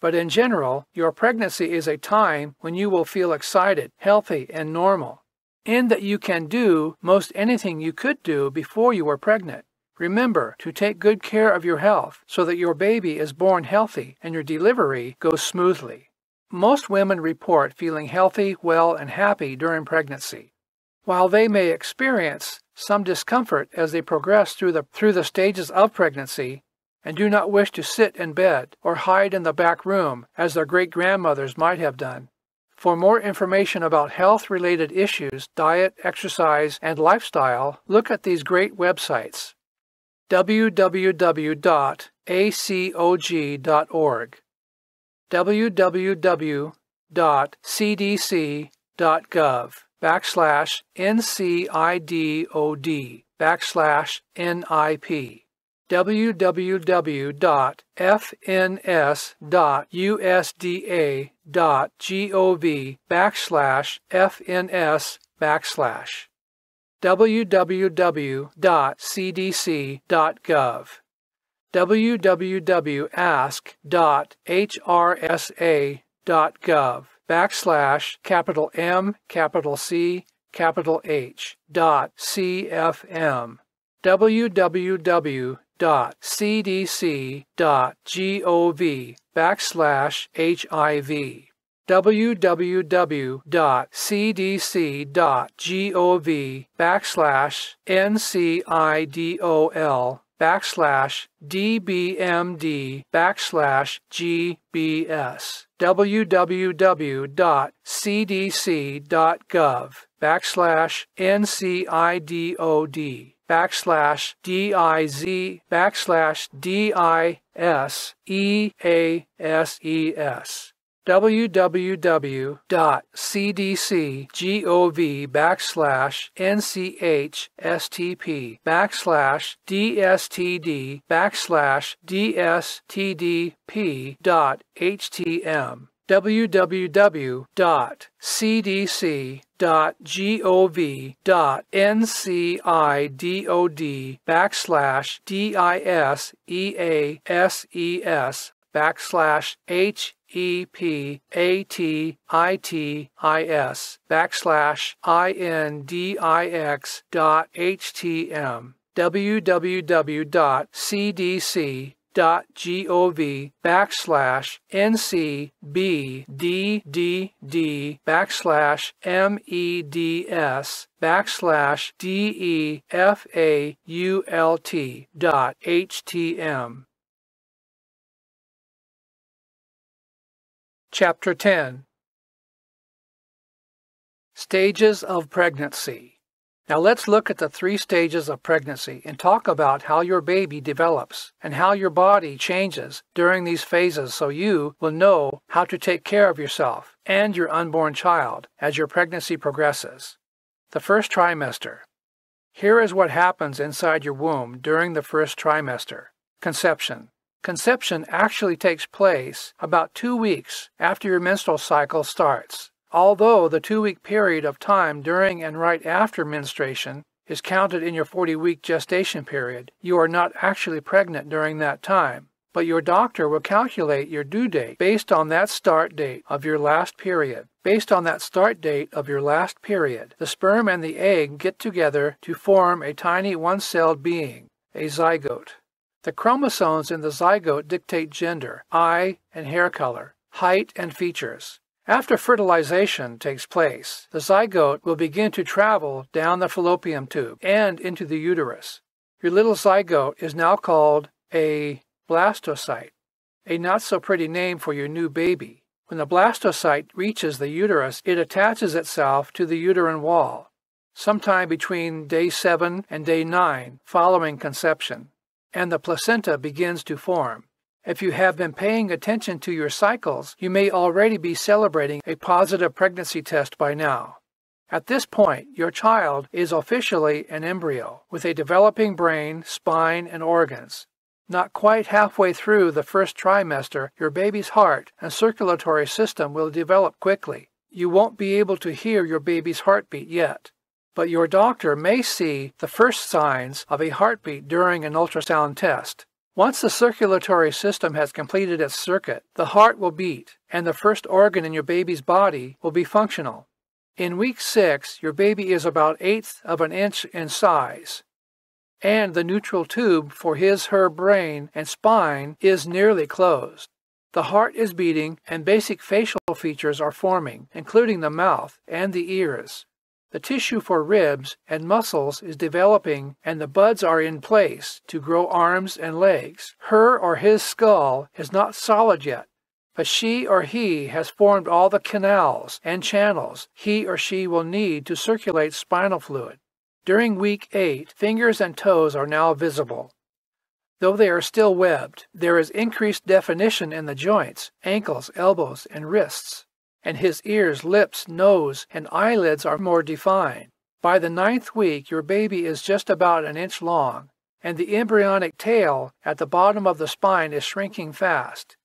but in general, your pregnancy is a time when you will feel excited, healthy, and normal, in that you can do most anything you could do before you were pregnant. Remember to take good care of your health so that your baby is born healthy and your delivery goes smoothly. Most women report feeling healthy, well, and happy during pregnancy. While they may experience some discomfort as they progress through the, through the stages of pregnancy, and do not wish to sit in bed or hide in the back room as their great grandmothers might have done. For more information about health related issues, diet, exercise, and lifestyle, look at these great websites www.acog.org, www.cdc.gov backslash NCIDOD backslash NIP www.fns.usda.gov backslash fns backslash www.cdc.gov www.ask.hrsa.gov backslash capital M capital C capital H dot CFM www.cdc.gov backslash HIV www.cdc.gov backslash ncidol backslash dbmd backslash gbs www.cdc.gov backslash ncidod backslash diz backslash diseases www.cdc.gov backslash nchstp backslash dstd backslash dstdp dot htm www.cdc.gov.ncidod backslash diseases backslash h E P A T I T I S backslash I N D I X dot H T M www.cdc.gov backslash ncbdd backslash meds backslash default dot htm Chapter 10 Stages of Pregnancy. Now let's look at the three stages of pregnancy and talk about how your baby develops and how your body changes during these phases so you will know how to take care of yourself and your unborn child as your pregnancy progresses. The first trimester. Here is what happens inside your womb during the first trimester conception. Conception actually takes place about two weeks after your menstrual cycle starts. Although the two week period of time during and right after menstruation is counted in your 40 week gestation period, you are not actually pregnant during that time. But your doctor will calculate your due date based on that start date of your last period. Based on that start date of your last period, the sperm and the egg get together to form a tiny one celled being, a zygote. The chromosomes in the zygote dictate gender, eye and hair color, height, and features. After fertilization takes place, the zygote will begin to travel down the fallopian tube and into the uterus. Your little zygote is now called a blastocyte, a not so pretty name for your new baby. When the blastocyte reaches the uterus, it attaches itself to the uterine wall, sometime between day 7 and day 9 following conception and the placenta begins to form. If you have been paying attention to your cycles, you may already be celebrating a positive pregnancy test by now. At this point, your child is officially an embryo with a developing brain, spine, and organs. Not quite halfway through the first trimester, your baby's heart and circulatory system will develop quickly. You won't be able to hear your baby's heartbeat yet but your doctor may see the first signs of a heartbeat during an ultrasound test. Once the circulatory system has completed its circuit, the heart will beat, and the first organ in your baby's body will be functional. In week six, your baby is about eighth of an inch in size, and the neural tube for his her brain and spine is nearly closed. The heart is beating and basic facial features are forming, including the mouth and the ears. The tissue for ribs and muscles is developing and the buds are in place to grow arms and legs. Her or his skull is not solid yet, but she or he has formed all the canals and channels he or she will need to circulate spinal fluid. During week 8, fingers and toes are now visible. Though they are still webbed, there is increased definition in the joints, ankles, elbows, and wrists, and his ears, lips, nose, and eyelids are more defined. By the ninth week, your baby is just about an inch long, and the embryonic tail at the bottom of the spine is shrinking fast.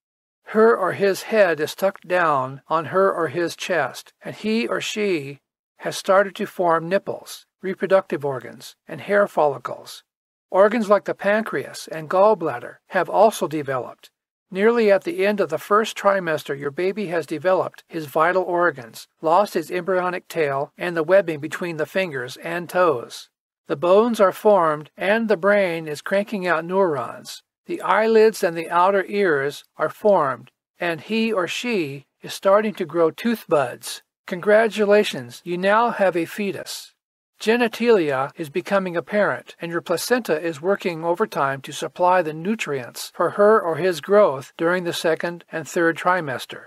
Her or his head is tucked down on her or his chest, and he or she has started to form nipples, reproductive organs, and hair follicles. Organs like the pancreas and gallbladder have also developed. Nearly at the end of the first trimester, your baby has developed his vital organs, lost his embryonic tail, and the webbing between the fingers and toes. The bones are formed, and the brain is cranking out neurons. The eyelids and the outer ears are formed, and he or she is starting to grow tooth buds. Congratulations, you now have a fetus. Genitalia is becoming apparent, and your placenta is working overtime to supply the nutrients for her or his growth during the second and third trimester.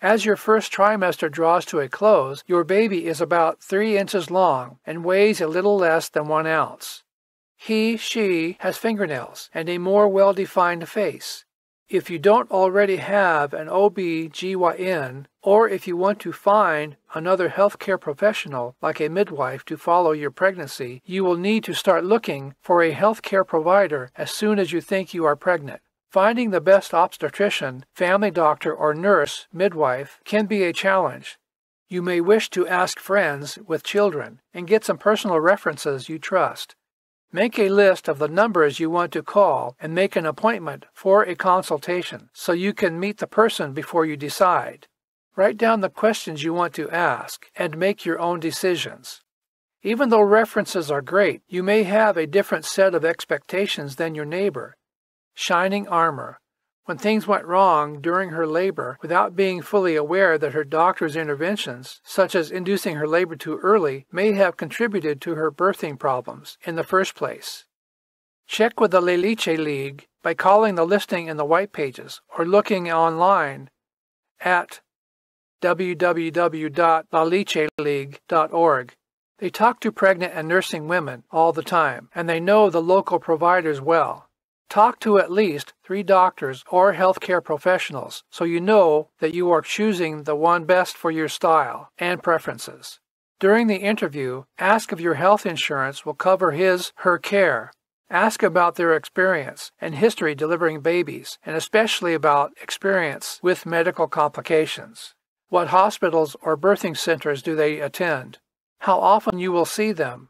As your first trimester draws to a close, your baby is about three inches long and weighs a little less than one ounce. He, she has fingernails and a more well defined face. If you don't already have an OB/GYN, or if you want to find another healthcare professional like a midwife to follow your pregnancy, you will need to start looking for a healthcare provider as soon as you think you are pregnant. Finding the best obstetrician, family doctor, or nurse, midwife can be a challenge. You may wish to ask friends with children and get some personal references you trust. Make a list of the numbers you want to call and make an appointment for a consultation so you can meet the person before you decide. Write down the questions you want to ask and make your own decisions. Even though references are great, you may have a different set of expectations than your neighbor. Shining armor when things went wrong during her labor without being fully aware that her doctor's interventions, such as inducing her labor too early, may have contributed to her birthing problems in the first place. Check with the La Leche League by calling the listing in the white pages or looking online at www.lalecheleague.org. They talk to pregnant and nursing women all the time, and they know the local providers well. Talk to at least three doctors or healthcare professionals so you know that you are choosing the one best for your style and preferences. During the interview, ask if your health insurance will cover his, her care. Ask about their experience and history delivering babies, and especially about experience with medical complications. What hospitals or birthing centers do they attend? How often you will see them?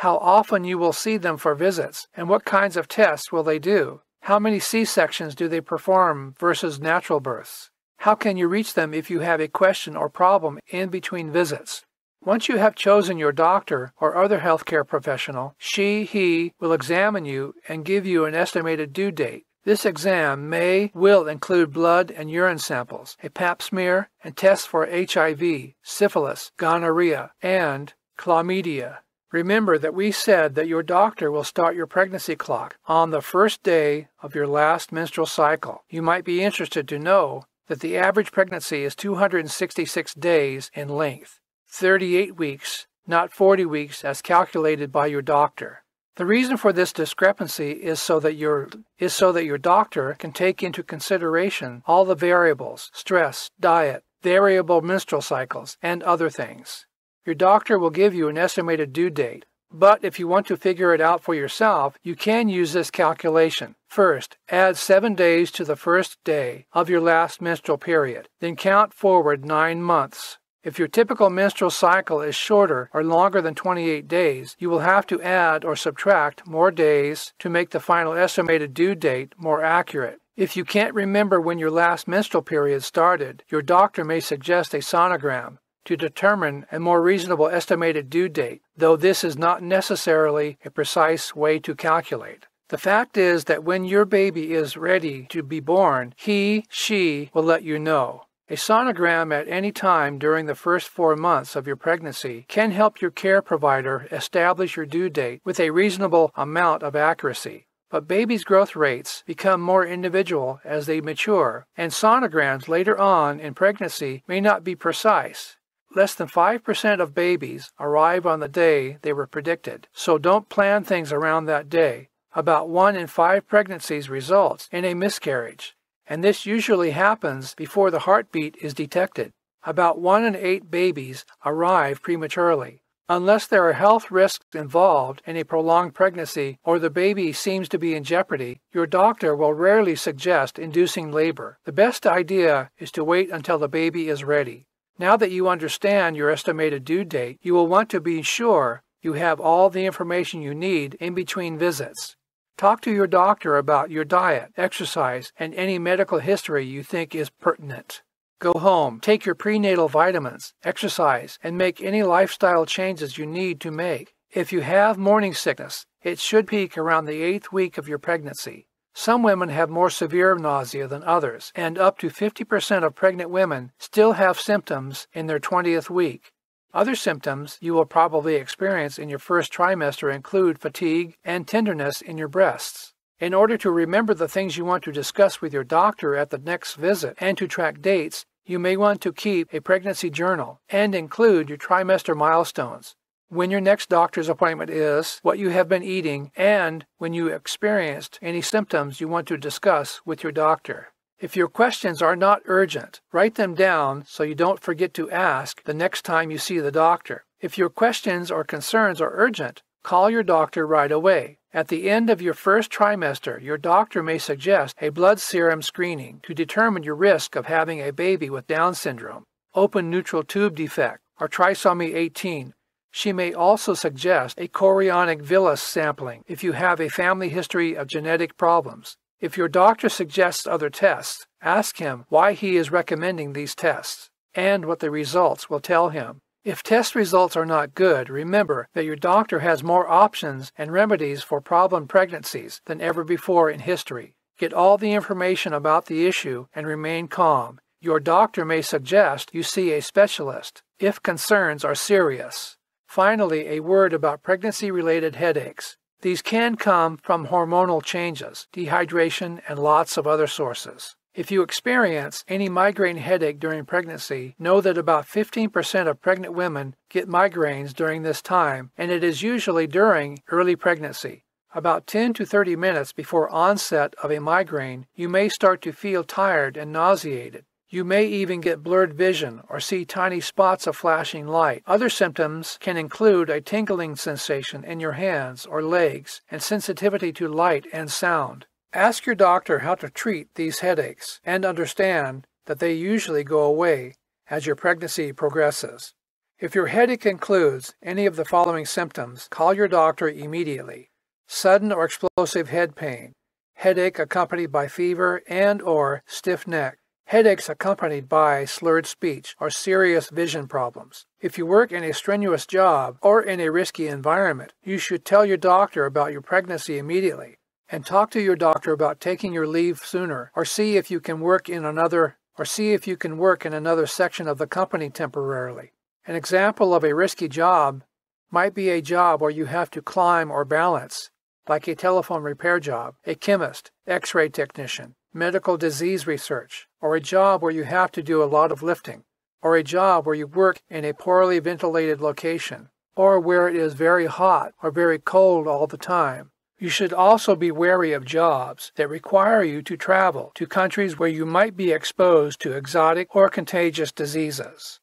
How often you will see them for visits, and what kinds of tests will they do. How many C sections do they perform versus natural births? How can you reach them if you have a question or problem in between visits? Once you have chosen your doctor or other healthcare professional, she, he will examine you and give you an estimated due date. This exam may will include blood and urine samples, a pap smear, and tests for HIV, syphilis, gonorrhea, and chlamydia. Remember that we said that your doctor will start your pregnancy clock on the first day of your last menstrual cycle. You might be interested to know that the average pregnancy is 266 days in length, 38 weeks, not 40 weeks as calculated by your doctor. The reason for this discrepancy is so that your is so that your doctor can take into consideration all the variables, stress, diet, variable menstrual cycles, and other things. Your doctor will give you an estimated due date, but if you want to figure it out for yourself, you can use this calculation. First, add 7 days to the first day of your last menstrual period, then count forward 9 months. If your typical menstrual cycle is shorter or longer than 28 days, you will have to add or subtract more days to make the final estimated due date more accurate. If you can't remember when your last menstrual period started, your doctor may suggest a sonogram to determine a more reasonable estimated due date, though this is not necessarily a precise way to calculate. The fact is that when your baby is ready to be born, he, she will let you know. A sonogram at any time during the first four months of your pregnancy can help your care provider establish your due date with a reasonable amount of accuracy. But babies' growth rates become more individual as they mature, and sonograms later on in pregnancy may not be precise. Less than 5% of babies arrive on the day they were predicted, so don't plan things around that day. About 1 in 5 pregnancies results in a miscarriage and this usually happens before the heartbeat is detected. About 1 in 8 babies arrive prematurely. Unless there are health risks involved in a prolonged pregnancy or the baby seems to be in jeopardy, your doctor will rarely suggest inducing labor. The best idea is to wait until the baby is ready. Now that you understand your estimated due date, you will want to be sure you have all the information you need in between visits. Talk to your doctor about your diet, exercise, and any medical history you think is pertinent. Go home, take your prenatal vitamins, exercise, and make any lifestyle changes you need to make. If you have morning sickness, it should peak around the eighth week of your pregnancy. Some women have more severe nausea than others, and up to 50% of pregnant women still have symptoms in their 20th week. Other symptoms you will probably experience in your first trimester include fatigue and tenderness in your breasts. In order to remember the things you want to discuss with your doctor at the next visit and to track dates, you may want to keep a pregnancy journal and include your trimester milestones, when your next doctor's appointment is, what you have been eating, and when you experienced any symptoms you want to discuss with your doctor. If your questions are not urgent, write them down so you don't forget to ask the next time you see the doctor. If your questions or concerns are urgent, call your doctor right away. At the end of your first trimester, your doctor may suggest a blood serum screening to determine your risk of having a baby with Down syndrome, open neural tube defect, or trisomy 18. She may also suggest a chorionic villus sampling if you have a family history of genetic problems. If your doctor suggests other tests, ask him why he is recommending these tests and what the results will tell him. If test results are not good, remember that your doctor has more options and remedies for problem pregnancies than ever before in history. Get all the information about the issue and remain calm. Your doctor may suggest you see a specialist if concerns are serious. Finally, a word about pregnancy related headaches. These can come from hormonal changes, dehydration, and lots of other sources. If you experience any migraine headache during pregnancy, know that about 15% of pregnant women get migraines during this time, and it is usually during early pregnancy. About 10 to 30 minutes before onset of a migraine, you may start to feel tired and nauseated. You may even get blurred vision or see tiny spots of flashing light. Other symptoms can include a tingling sensation in your hands or legs and sensitivity to light and sound. Ask your doctor how to treat these headaches and understand that they usually go away as your pregnancy progresses. If your headache includes any of the following symptoms, call your doctor immediately. Sudden or explosive head pain, headache accompanied by fever and or stiff neck, Headaches accompanied by slurred speech or serious vision problems. If you work in a strenuous job or in a risky environment, you should tell your doctor about your pregnancy immediately and talk to your doctor about taking your leave sooner or see if you can work in another or see if you can work in another section of the company temporarily. An example of a risky job might be a job where you have to climb or balance, like a telephone repair job, a chemist, x-ray technician, medical disease research, or a job where you have to do a lot of lifting, or a job where you work in a poorly ventilated location, or where it is very hot or very cold all the time. You should also be wary of jobs that require you to travel to countries where you might be exposed to exotic or contagious diseases.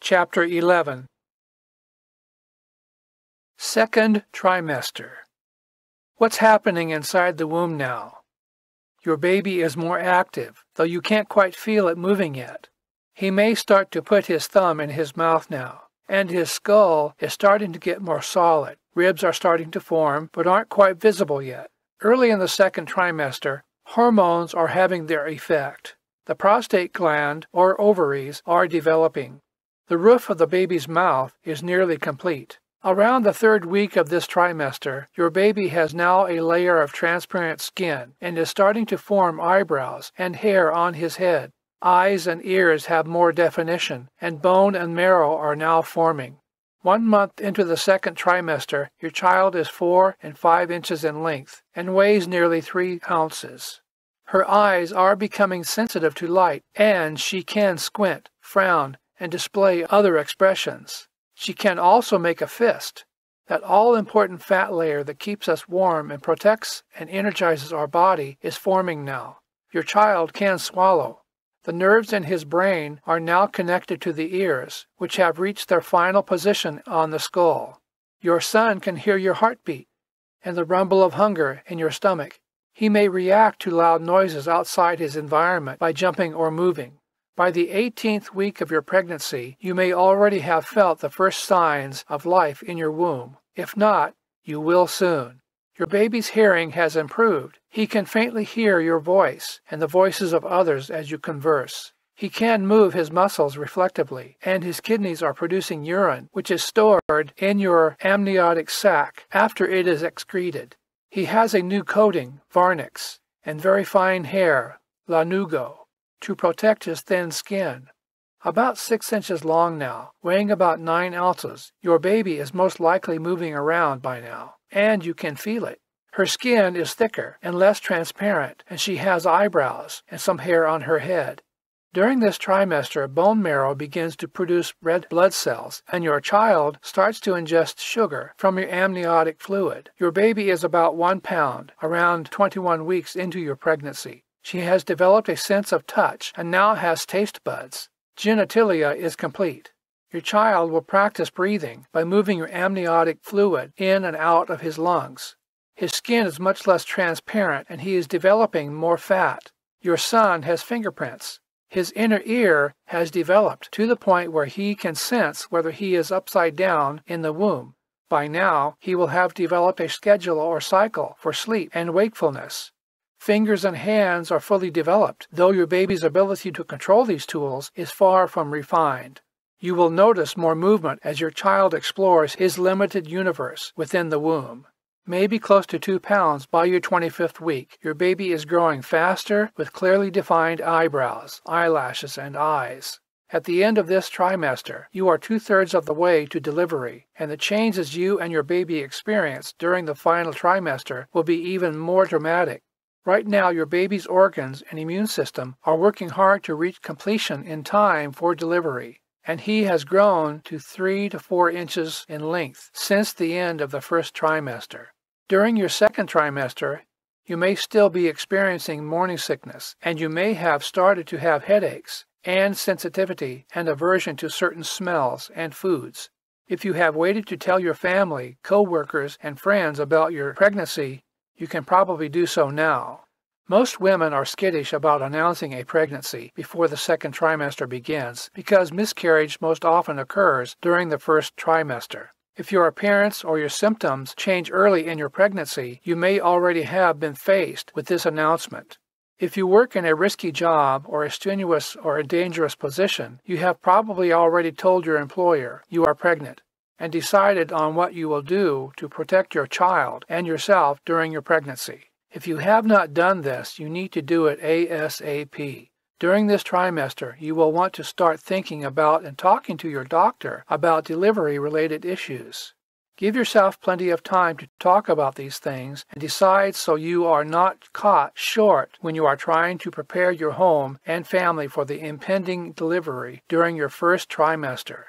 Chapter 11 Second trimester. What's happening inside the womb now? Your baby is more active, though you can't quite feel it moving yet. He may start to put his thumb in his mouth now, and his skull is starting to get more solid. Ribs are starting to form, but aren't quite visible yet. Early in the second trimester, hormones are having their effect. The prostate gland or ovaries are developing. The roof of the baby's mouth is nearly complete. Around the third week of this trimester, your baby has now a layer of transparent skin and is starting to form eyebrows and hair on his head. Eyes and ears have more definition, and bone and marrow are now forming. One month into the second trimester, your child is four and five inches in length and weighs nearly three ounces. Her eyes are becoming sensitive to light, and she can squint, frown, and display other expressions. She can also make a fist. That all important fat layer that keeps us warm and protects and energizes our body is forming now. Your child can swallow. The nerves in his brain are now connected to the ears, which have reached their final position on the skull. Your son can hear your heartbeat and the rumble of hunger in your stomach. He may react to loud noises outside his environment by jumping or moving. By the 18th week of your pregnancy, you may already have felt the first signs of life in your womb. If not, you will soon. Your baby's hearing has improved. He can faintly hear your voice and the voices of others as you converse. He can move his muscles reflectively, and his kidneys are producing urine, which is stored in your amniotic sac after it is excreted. He has a new coating, vernix, and very fine hair, lanugo to protect his thin skin. About six inches long now, weighing about nine ounces, your baby is most likely moving around by now, and you can feel it. Her skin is thicker and less transparent, and she has eyebrows and some hair on her head. During this trimester, bone marrow begins to produce red blood cells, and your child starts to ingest sugar from your amniotic fluid. Your baby is about one pound, around 21 weeks into your pregnancy. She has developed a sense of touch and now has taste buds. Genitalia is complete. Your child will practice breathing by moving your amniotic fluid in and out of his lungs. His skin is much less transparent and he is developing more fat. Your son has fingerprints. His inner ear has developed to the point where he can sense whether he is upside down in the womb. By now, he will have developed a schedule or cycle for sleep and wakefulness. Fingers and hands are fully developed, though your baby's ability to control these tools is far from refined. You will notice more movement as your child explores his limited universe within the womb. Maybe close to two pounds by your 25th week, your baby is growing faster with clearly defined eyebrows, eyelashes, and eyes. At the end of this trimester, you are two thirds of the way to delivery, and the changes you and your baby experience during the final trimester will be even more dramatic. Right now, your baby's organs and immune system are working hard to reach completion in time for delivery, and he has grown to three to four inches in length since the end of the first trimester. During your second trimester, you may still be experiencing morning sickness, and you may have started to have headaches and sensitivity and aversion to certain smells and foods. If you have waited to tell your family, co-workers, and friends about your pregnancy, you can probably do so now. Most women are skittish about announcing a pregnancy before the second trimester begins because miscarriage most often occurs during the first trimester. If your appearance or your symptoms change early in your pregnancy, you may already have been faced with this announcement. If you work in a risky job or a strenuous or a dangerous position, you have probably already told your employer you are pregnant and decided on what you will do to protect your child and yourself during your pregnancy. If you have not done this, you need to do it ASAP. During this trimester, you will want to start thinking about and talking to your doctor about delivery related issues. Give yourself plenty of time to talk about these things and decide so you are not caught short when you are trying to prepare your home and family for the impending delivery during your first trimester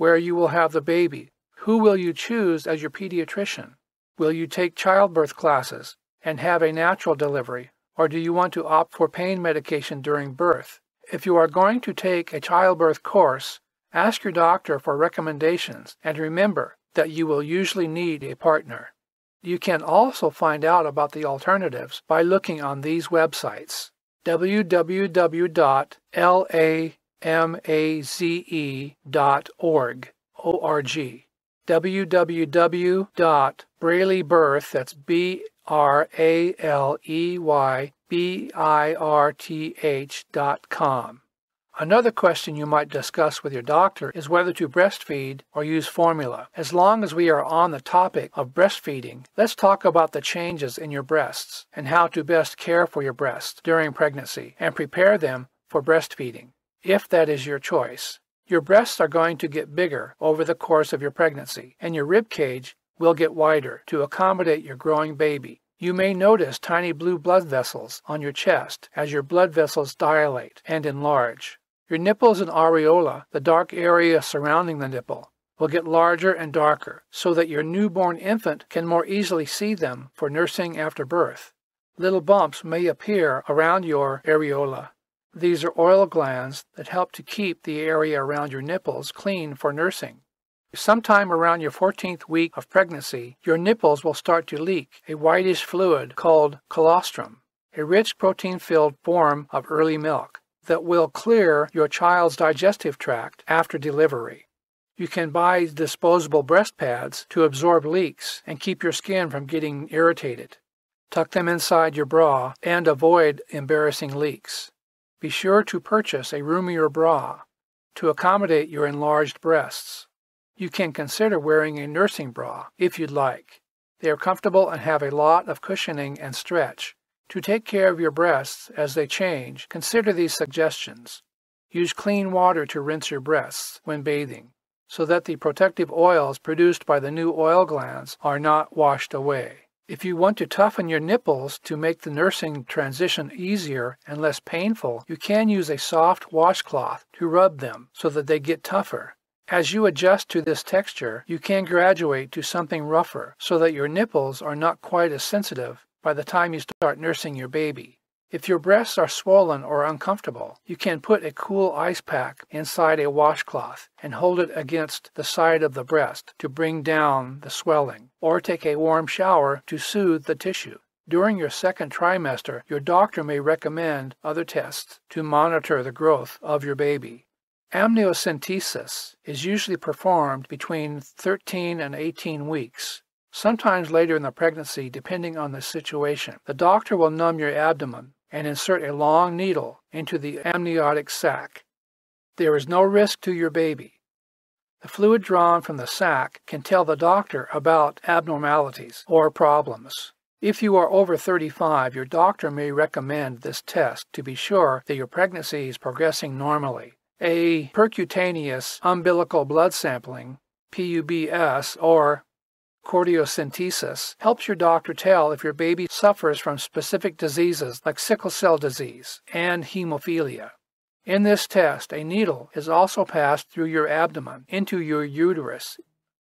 where you will have the baby. Who will you choose as your pediatrician? Will you take childbirth classes and have a natural delivery, or do you want to opt for pain medication during birth? If you are going to take a childbirth course, ask your doctor for recommendations and remember that you will usually need a partner. You can also find out about the alternatives by looking on these websites www.la M-A-Z-E dot org, O-R-G. www www.braleybirth, that's B-R-A-L-E-Y B-I-R-T-H dot com. Another question you might discuss with your doctor is whether to breastfeed or use formula. As long as we are on the topic of breastfeeding, let's talk about the changes in your breasts and how to best care for your breasts during pregnancy and prepare them for breastfeeding, if that is your choice. Your breasts are going to get bigger over the course of your pregnancy, and your rib cage will get wider to accommodate your growing baby. You may notice tiny blue blood vessels on your chest as your blood vessels dilate and enlarge. Your nipples and areola, the dark area surrounding the nipple, will get larger and darker so that your newborn infant can more easily see them for nursing after birth. Little bumps may appear around your areola. These are oil glands that help to keep the area around your nipples clean for nursing. Sometime around your 14th week of pregnancy, your nipples will start to leak a whitish fluid called colostrum, a rich protein filled form of early milk that will clear your child's digestive tract after delivery. You can buy disposable breast pads to absorb leaks and keep your skin from getting irritated. Tuck them inside your bra and avoid embarrassing leaks. Be sure to purchase a roomier bra to accommodate your enlarged breasts. You can consider wearing a nursing bra if you'd like. They are comfortable and have a lot of cushioning and stretch, to take care of your breasts as they change, consider these suggestions. Use clean water to rinse your breasts when bathing, so that the protective oils produced by the new oil glands are not washed away. If you want to toughen your nipples to make the nursing transition easier and less painful, you can use a soft washcloth to rub them so that they get tougher. As you adjust to this texture, you can graduate to something rougher so that your nipples are not quite as sensitive by the time you start nursing your baby. If your breasts are swollen or uncomfortable, you can put a cool ice pack inside a washcloth and hold it against the side of the breast to bring down the swelling, or take a warm shower to soothe the tissue. During your second trimester, your doctor may recommend other tests to monitor the growth of your baby. Amniocentesis is usually performed between 13 and 18 weeks Sometimes later in the pregnancy, depending on the situation, the doctor will numb your abdomen and insert a long needle into the amniotic sac. There is no risk to your baby. The fluid drawn from the sac can tell the doctor about abnormalities or problems. If you are over 35, your doctor may recommend this test to be sure that your pregnancy is progressing normally. A percutaneous umbilical blood sampling, PUBS, or cordocentesis helps your doctor tell if your baby suffers from specific diseases like sickle cell disease and hemophilia. In this test, a needle is also passed through your abdomen into your uterus.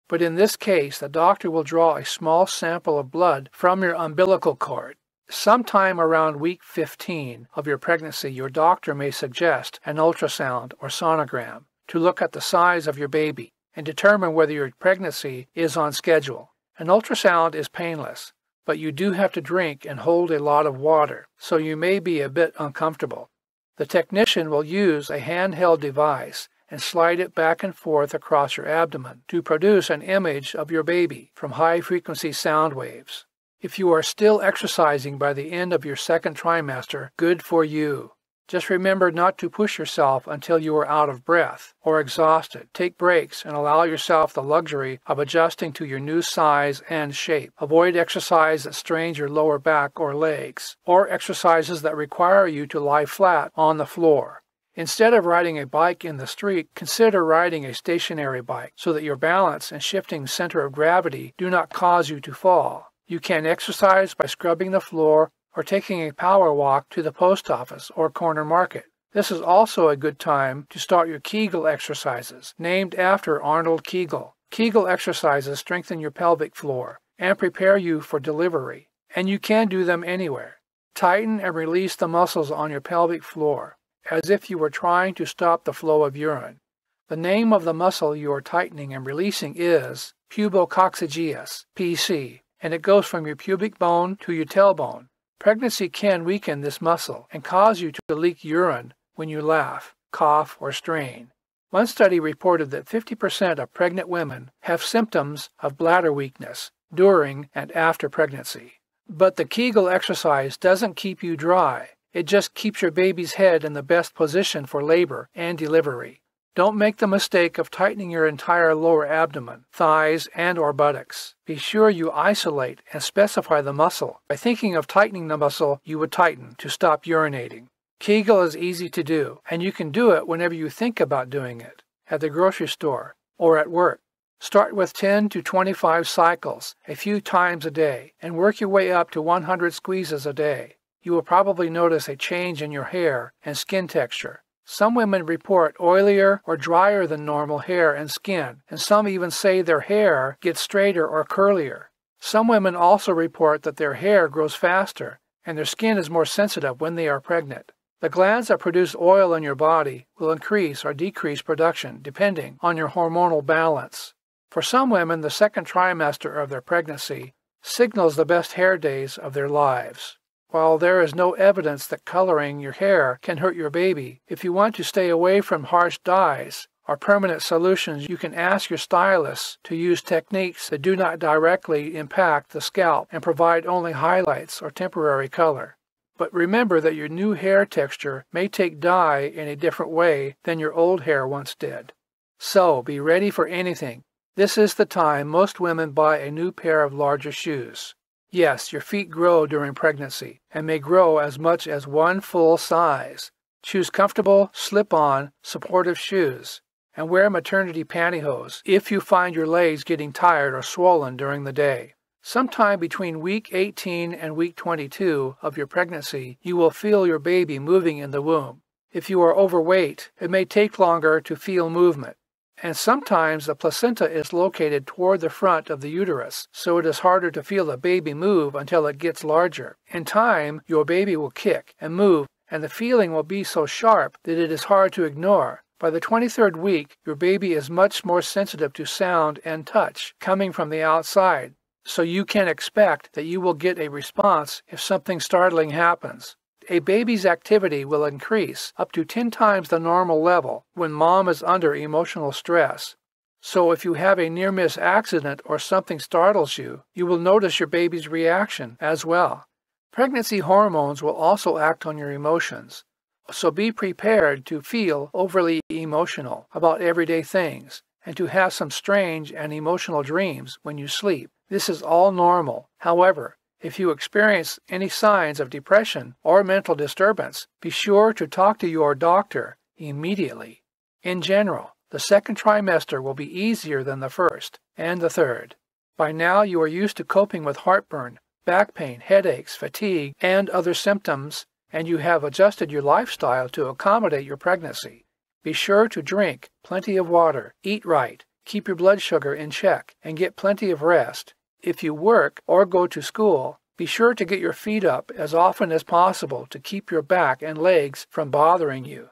But in this case, the doctor will draw a small sample of blood from your umbilical cord. Sometime around week 15 of your pregnancy, your doctor may suggest an ultrasound or sonogram to look at the size of your baby and determine whether your pregnancy is on schedule. An ultrasound is painless, but you do have to drink and hold a lot of water, so you may be a bit uncomfortable. The technician will use a handheld device and slide it back and forth across your abdomen to produce an image of your baby from high frequency sound waves. If you are still exercising by the end of your second trimester, good for you. Just remember not to push yourself until you are out of breath or exhausted. Take breaks and allow yourself the luxury of adjusting to your new size and shape. Avoid exercise that strains your lower back or legs, or exercises that require you to lie flat on the floor. Instead of riding a bike in the street, consider riding a stationary bike so that your balance and shifting center of gravity do not cause you to fall. You can exercise by scrubbing the floor or taking a power walk to the post office or corner market. This is also a good time to start your Kegel exercises, named after Arnold Kegel. Kegel exercises strengthen your pelvic floor and prepare you for delivery, and you can do them anywhere. Tighten and release the muscles on your pelvic floor, as if you were trying to stop the flow of urine. The name of the muscle you are tightening and releasing is pubococcygeus, PC, and it goes from your pubic bone to your tailbone. Pregnancy can weaken this muscle and cause you to leak urine when you laugh, cough, or strain. One study reported that 50% of pregnant women have symptoms of bladder weakness during and after pregnancy. But the Kegel exercise doesn't keep you dry. It just keeps your baby's head in the best position for labor and delivery. Don't make the mistake of tightening your entire lower abdomen, thighs, and or buttocks. Be sure you isolate and specify the muscle. By thinking of tightening the muscle you would tighten to stop urinating. Kegel is easy to do, and you can do it whenever you think about doing it, at the grocery store or at work. Start with 10 to 25 cycles, a few times a day, and work your way up to 100 squeezes a day. You will probably notice a change in your hair and skin texture. Some women report oilier or drier than normal hair and skin, and some even say their hair gets straighter or curlier. Some women also report that their hair grows faster and their skin is more sensitive when they are pregnant. The glands that produce oil in your body will increase or decrease production depending on your hormonal balance. For some women, the second trimester of their pregnancy signals the best hair days of their lives. While there is no evidence that coloring your hair can hurt your baby, if you want to stay away from harsh dyes or permanent solutions, you can ask your stylist to use techniques that do not directly impact the scalp and provide only highlights or temporary color. But remember that your new hair texture may take dye in a different way than your old hair once did. So be ready for anything. This is the time most women buy a new pair of larger shoes. Yes, your feet grow during pregnancy and may grow as much as one full size. Choose comfortable, slip on, supportive shoes and wear maternity pantyhose if you find your legs getting tired or swollen during the day. Sometime between week 18 and week 22 of your pregnancy, you will feel your baby moving in the womb. If you are overweight, it may take longer to feel movement and sometimes the placenta is located toward the front of the uterus, so it is harder to feel the baby move until it gets larger. In time, your baby will kick and move, and the feeling will be so sharp that it is hard to ignore. By the 23rd week, your baby is much more sensitive to sound and touch coming from the outside, so you can expect that you will get a response if something startling happens a baby's activity will increase up to 10 times the normal level when mom is under emotional stress. So if you have a near miss accident or something startles you, you will notice your baby's reaction as well. Pregnancy hormones will also act on your emotions. So be prepared to feel overly emotional about everyday things and to have some strange and emotional dreams when you sleep. This is all normal. However, if you experience any signs of depression or mental disturbance, be sure to talk to your doctor immediately. In general, the second trimester will be easier than the first and the third. By now, you are used to coping with heartburn, back pain, headaches, fatigue, and other symptoms, and you have adjusted your lifestyle to accommodate your pregnancy. Be sure to drink plenty of water, eat right, keep your blood sugar in check, and get plenty of rest. If you work or go to school, be sure to get your feet up as often as possible to keep your back and legs from bothering you.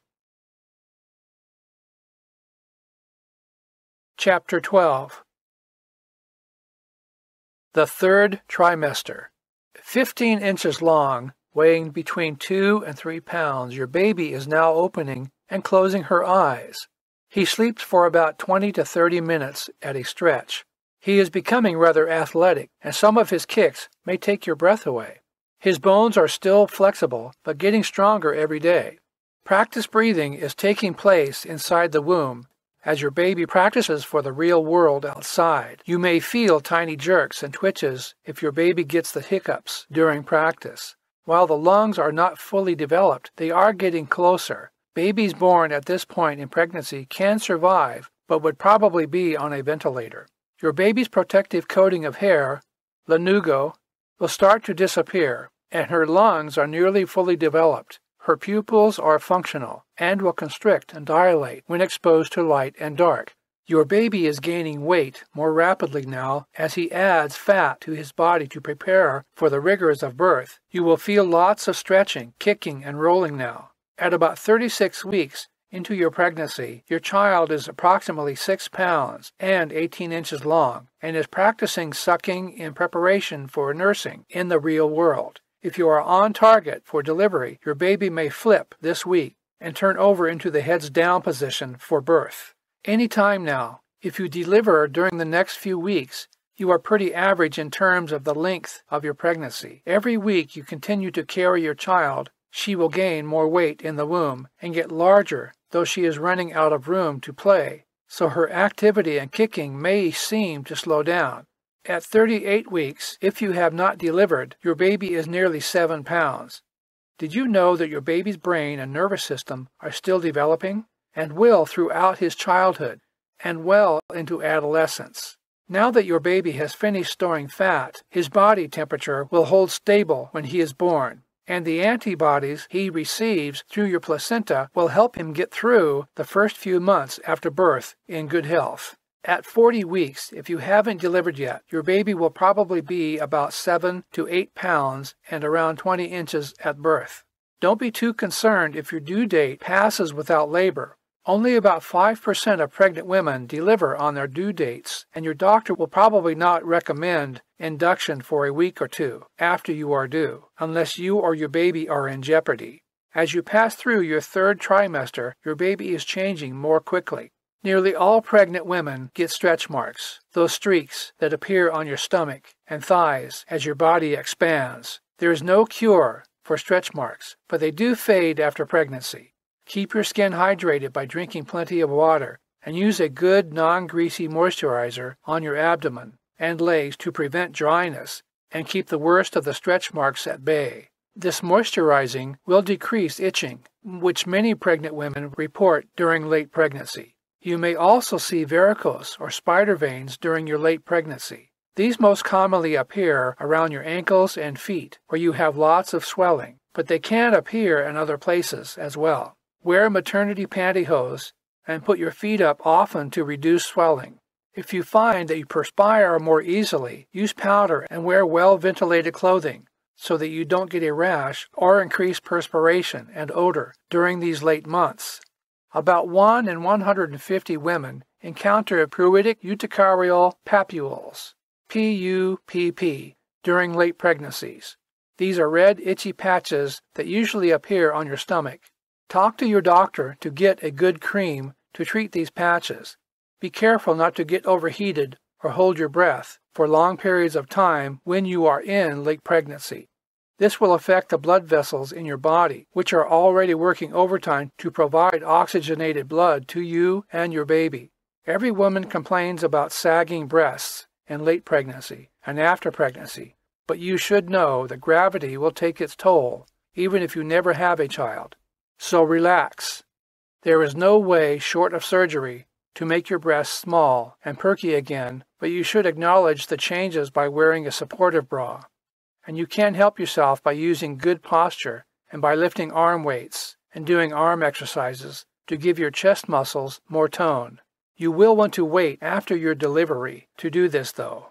Chapter 12 The Third Trimester 15 inches long, weighing between 2 and 3 pounds, your baby is now opening and closing her eyes. He sleeps for about 20 to 30 minutes at a stretch. He is becoming rather athletic, and some of his kicks may take your breath away. His bones are still flexible, but getting stronger every day. Practice breathing is taking place inside the womb as your baby practices for the real world outside. You may feel tiny jerks and twitches if your baby gets the hiccups during practice. While the lungs are not fully developed, they are getting closer. Babies born at this point in pregnancy can survive, but would probably be on a ventilator. Your baby's protective coating of hair, lanugo, will start to disappear, and her lungs are nearly fully developed. Her pupils are functional and will constrict and dilate when exposed to light and dark. Your baby is gaining weight more rapidly now as he adds fat to his body to prepare for the rigors of birth. You will feel lots of stretching, kicking, and rolling now. At about 36 weeks, into your pregnancy, your child is approximately 6 pounds and 18 inches long and is practicing sucking in preparation for nursing in the real world. If you are on target for delivery, your baby may flip this week and turn over into the heads down position for birth. Any time now, if you deliver during the next few weeks, you are pretty average in terms of the length of your pregnancy. Every week you continue to carry your child She will gain more weight in the womb and get larger, though she is running out of room to play, so her activity and kicking may seem to slow down. At 38 weeks, if you have not delivered, your baby is nearly 7 pounds. Did you know that your baby's brain and nervous system are still developing and will throughout his childhood and well into adolescence? Now that your baby has finished storing fat, his body temperature will hold stable when he is born, and the antibodies he receives through your placenta will help him get through the first few months after birth in good health. At 40 weeks, if you haven't delivered yet, your baby will probably be about 7 to 8 pounds and around 20 inches at birth. Don't be too concerned if your due date passes without labor. Only about 5% of pregnant women deliver on their due dates, and your doctor will probably not recommend induction for a week or two after you are due, unless you or your baby are in jeopardy. As you pass through your third trimester, your baby is changing more quickly. Nearly all pregnant women get stretch marks, those streaks that appear on your stomach and thighs as your body expands. There is no cure for stretch marks, but they do fade after pregnancy. Keep your skin hydrated by drinking plenty of water and use a good non greasy moisturizer on your abdomen and legs to prevent dryness and keep the worst of the stretch marks at bay. This moisturizing will decrease itching, which many pregnant women report during late pregnancy. You may also see varicose or spider veins during your late pregnancy. These most commonly appear around your ankles and feet, where you have lots of swelling, but they can appear in other places as well. Wear maternity pantyhose and put your feet up often to reduce swelling. If you find that you perspire more easily, use powder and wear well ventilated clothing so that you don't get a rash or increase perspiration and odor during these late months. About 1 in 150 women encounter pruritic urticarial papules, PUPP, during late pregnancies. These are red, itchy patches that usually appear on your stomach. Talk to your doctor to get a good cream to treat these patches. Be careful not to get overheated or hold your breath for long periods of time when you are in late pregnancy. This will affect the blood vessels in your body, which are already working overtime to provide oxygenated blood to you and your baby. Every woman complains about sagging breasts in late pregnancy and after pregnancy, but you should know that gravity will take its toll even if you never have a child. So relax. There is no way short of surgery to make your breasts small and perky again, but you should acknowledge the changes by wearing a supportive bra. And you can help yourself by using good posture and by lifting arm weights and doing arm exercises to give your chest muscles more tone. You will want to wait after your delivery to do this though.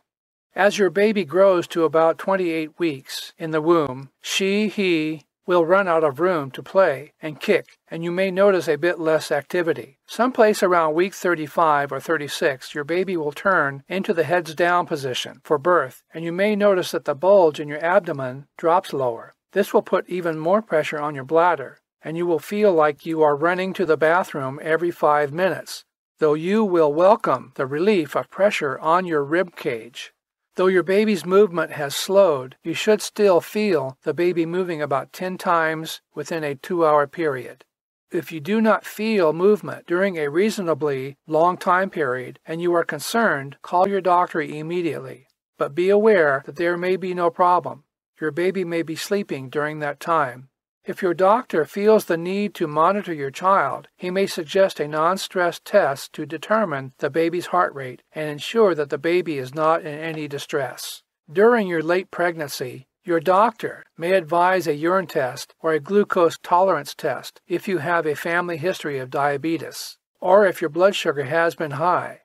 As your baby grows to about 28 weeks in the womb, she, he, will run out of room to play and kick, and you may notice a bit less activity. Someplace around week 35 or 36, your baby will turn into the heads down position for birth, and you may notice that the bulge in your abdomen drops lower. This will put even more pressure on your bladder, and you will feel like you are running to the bathroom every five minutes, though you will welcome the relief of pressure on your rib cage. Though your baby's movement has slowed, you should still feel the baby moving about 10 times within a two hour period. If you do not feel movement during a reasonably long time period and you are concerned, call your doctor immediately. But be aware that there may be no problem. Your baby may be sleeping during that time. If your doctor feels the need to monitor your child, he may suggest a non-stress test to determine the baby's heart rate and ensure that the baby is not in any distress. During your late pregnancy, your doctor may advise a urine test or a glucose tolerance test if you have a family history of diabetes, or if your blood sugar has been high.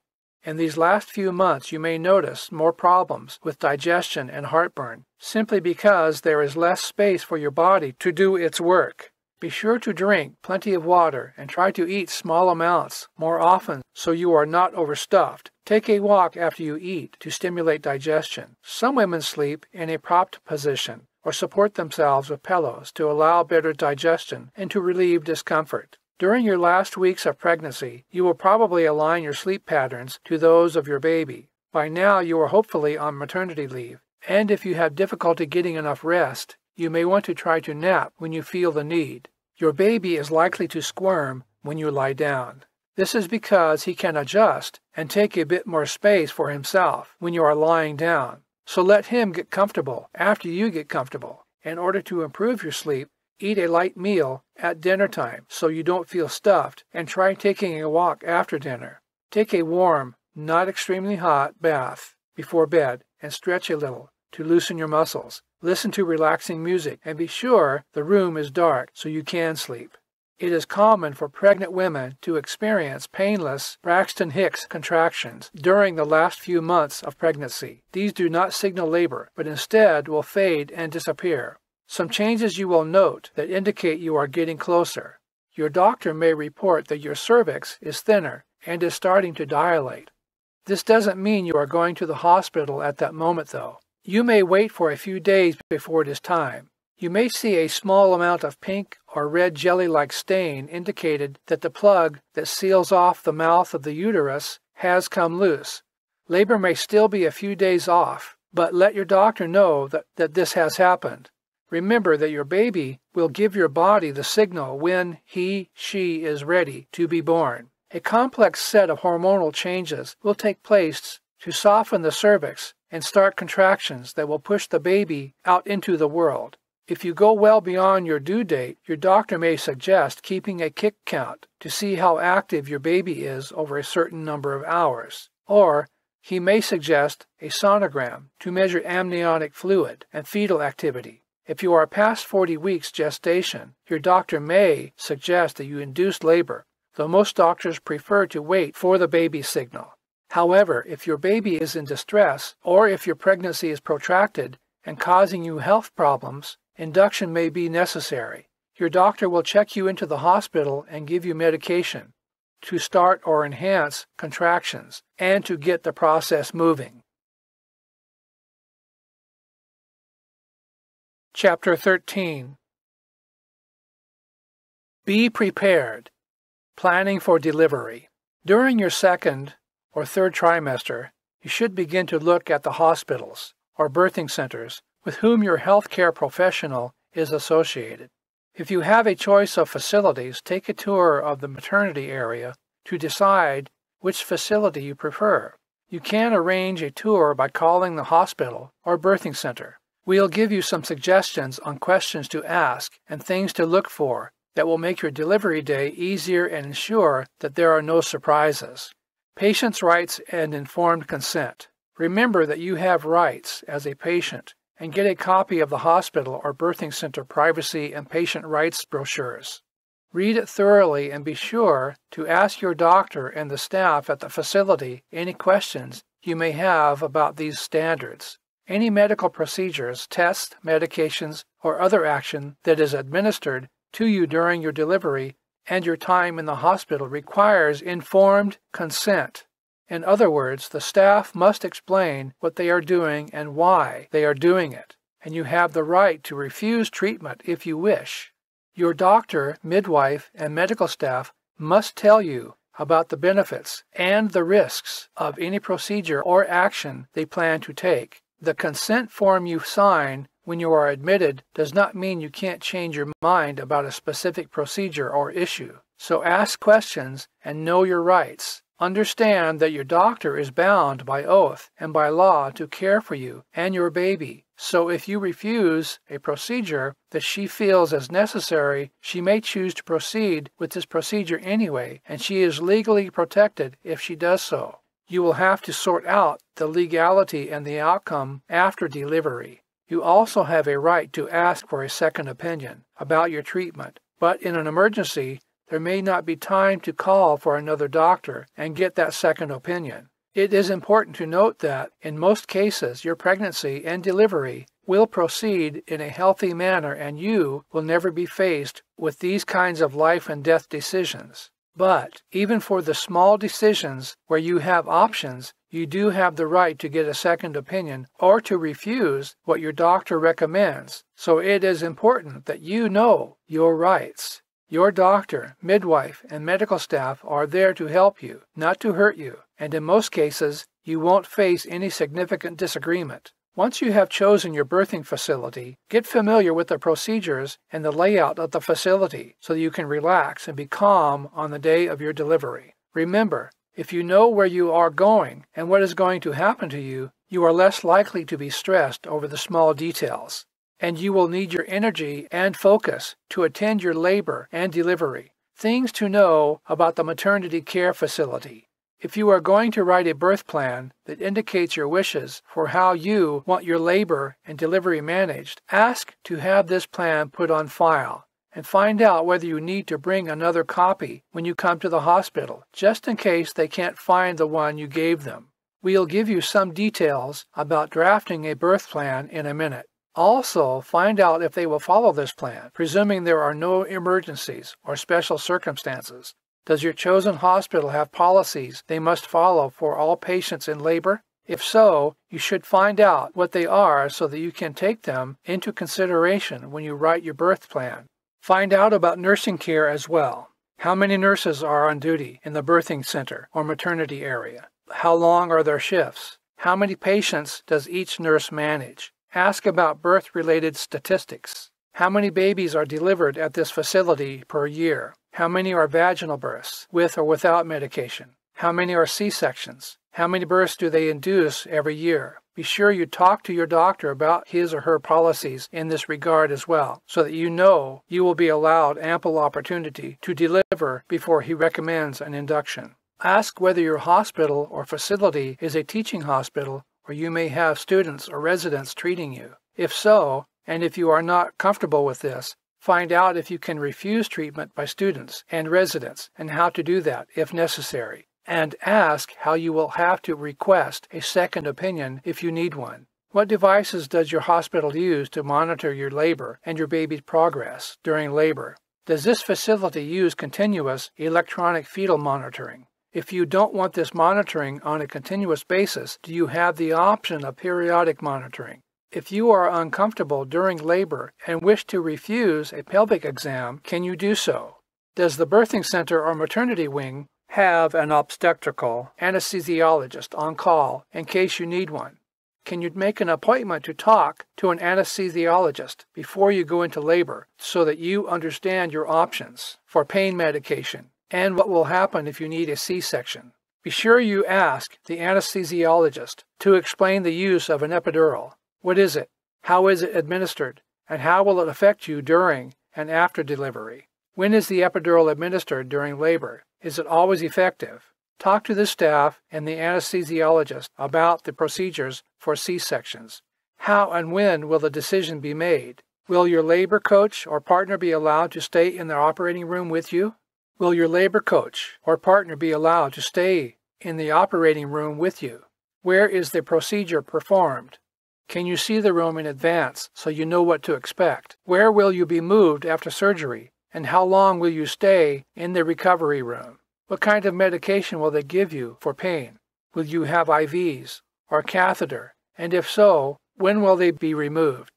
In these last few months, you may notice more problems with digestion and heartburn, simply because there is less space for your body to do its work. Be sure to drink plenty of water and try to eat small amounts more often so you are not overstuffed. Take a walk after you eat to stimulate digestion. Some women sleep in a propped position or support themselves with pillows to allow better digestion and to relieve discomfort. During your last weeks of pregnancy, you will probably align your sleep patterns to those of your baby. By now, you are hopefully on maternity leave, and if you have difficulty getting enough rest, you may want to try to nap when you feel the need. Your baby is likely to squirm when you lie down. This is because he can adjust and take a bit more space for himself when you are lying down. So let him get comfortable after you get comfortable. In order to improve your sleep, eat a light meal at dinner time so you don't feel stuffed and try taking a walk after dinner. Take a warm, not extremely hot bath before bed and stretch a little to loosen your muscles. Listen to relaxing music and be sure the room is dark so you can sleep. It is common for pregnant women to experience painless Braxton Hicks contractions during the last few months of pregnancy. These do not signal labor, but instead will fade and disappear. Some changes you will note that indicate you are getting closer. Your doctor may report that your cervix is thinner and is starting to dilate. This doesn't mean you are going to the hospital at that moment, though. You may wait for a few days before it is time. You may see a small amount of pink or red jelly-like stain indicated that the plug that seals off the mouth of the uterus has come loose. Labor may still be a few days off, but let your doctor know that, that this has happened. Remember that your baby will give your body the signal when he, she is ready to be born. A complex set of hormonal changes will take place to soften the cervix and start contractions that will push the baby out into the world. If you go well beyond your due date, your doctor may suggest keeping a kick count to see how active your baby is over a certain number of hours. Or he may suggest a sonogram to measure amniotic fluid and fetal activity. If you are past 40 weeks gestation, your doctor may suggest that you induce labor, though most doctors prefer to wait for the baby signal. However, if your baby is in distress or if your pregnancy is protracted and causing you health problems, Induction may be necessary. Your doctor will check you into the hospital and give you medication to start or enhance contractions and to get the process moving. Chapter 13 Be prepared. Planning for delivery. During your second or third trimester, you should begin to look at the hospitals or birthing centers with whom your healthcare professional is associated. If you have a choice of facilities, take a tour of the maternity area to decide which facility you prefer. You can arrange a tour by calling the hospital or birthing center. We'll give you some suggestions on questions to ask and things to look for that will make your delivery day easier and ensure that there are no surprises. Patients' rights and informed consent. Remember that you have rights as a patient and get a copy of the hospital or birthing center privacy and patient rights brochures. Read it thoroughly and be sure to ask your doctor and the staff at the facility any questions you may have about these standards. Any medical procedures, tests, medications, or other action that is administered to you during your delivery and your time in the hospital requires informed consent in other words, the staff must explain what they are doing and why they are doing it, and you have the right to refuse treatment if you wish. Your doctor, midwife, and medical staff must tell you about the benefits and the risks of any procedure or action they plan to take. The consent form you sign when you are admitted does not mean you can't change your mind about a specific procedure or issue. So ask questions and know your rights. Understand that your doctor is bound by oath and by law to care for you and your baby. So if you refuse a procedure that she feels is necessary, she may choose to proceed with this procedure anyway, and she is legally protected if she does so. You will have to sort out the legality and the outcome after delivery. You also have a right to ask for a second opinion about your treatment, but in an emergency, there may not be time to call for another doctor and get that second opinion. It is important to note that, in most cases, your pregnancy and delivery will proceed in a healthy manner and you will never be faced with these kinds of life and death decisions. But even for the small decisions where you have options, you do have the right to get a second opinion or to refuse what your doctor recommends. So it is important that you know your rights. Your doctor, midwife, and medical staff are there to help you, not to hurt you, and in most cases, you won't face any significant disagreement. Once you have chosen your birthing facility, get familiar with the procedures and the layout of the facility so you can relax and be calm on the day of your delivery. Remember, if you know where you are going and what is going to happen to you, you are less likely to be stressed over the small details. And you will need your energy and focus to attend your labor and delivery. Things to know about the maternity care facility. If you are going to write a birth plan that indicates your wishes for how you want your labor and delivery managed, ask to have this plan put on file and find out whether you need to bring another copy when you come to the hospital, just in case they can't find the one you gave them. We'll give you some details about drafting a birth plan in a minute. Also, find out if they will follow this plan, presuming there are no emergencies or special circumstances. Does your chosen hospital have policies they must follow for all patients in labor? If so, you should find out what they are so that you can take them into consideration when you write your birth plan. Find out about nursing care as well. How many nurses are on duty in the birthing center or maternity area? How long are their shifts? How many patients does each nurse manage? Ask about birth related statistics. How many babies are delivered at this facility per year? How many are vaginal births, with or without medication? How many are C sections? How many births do they induce every year? Be sure you talk to your doctor about his or her policies in this regard as well, so that you know you will be allowed ample opportunity to deliver before he recommends an induction. Ask whether your hospital or facility is a teaching hospital or you may have students or residents treating you. If so, and if you are not comfortable with this, Find out if you can refuse treatment by students and residents and how to do that if necessary. And ask how you will have to request a second opinion if you need one. What devices does your hospital use to monitor your labor and your baby's progress during labor? Does this facility use continuous electronic fetal monitoring? If you don't want this monitoring on a continuous basis, do you have the option of periodic monitoring? If you are uncomfortable during labor and wish to refuse a pelvic exam, can you do so? Does the birthing center or maternity wing have an obstetrical anesthesiologist on call in case you need one? Can you make an appointment to talk to an anesthesiologist before you go into labor so that you understand your options for pain medication and what will happen if you need a C section? Be sure you ask the anesthesiologist to explain the use of an epidural what is it? How is it administered? And how will it affect you during and after delivery? When is the epidural administered during labor? Is it always effective? Talk to the staff and the anesthesiologist about the procedures for C sections. How and when will the decision be made? Will your labor coach or partner be allowed to stay in the operating room with you? Will your labor coach or partner be allowed to stay in the operating room with you? Where is the procedure performed? Can you see the room in advance so you know what to expect? Where will you be moved after surgery? And how long will you stay in the recovery room? What kind of medication will they give you for pain? Will you have IVs or catheter? And if so, when will they be removed?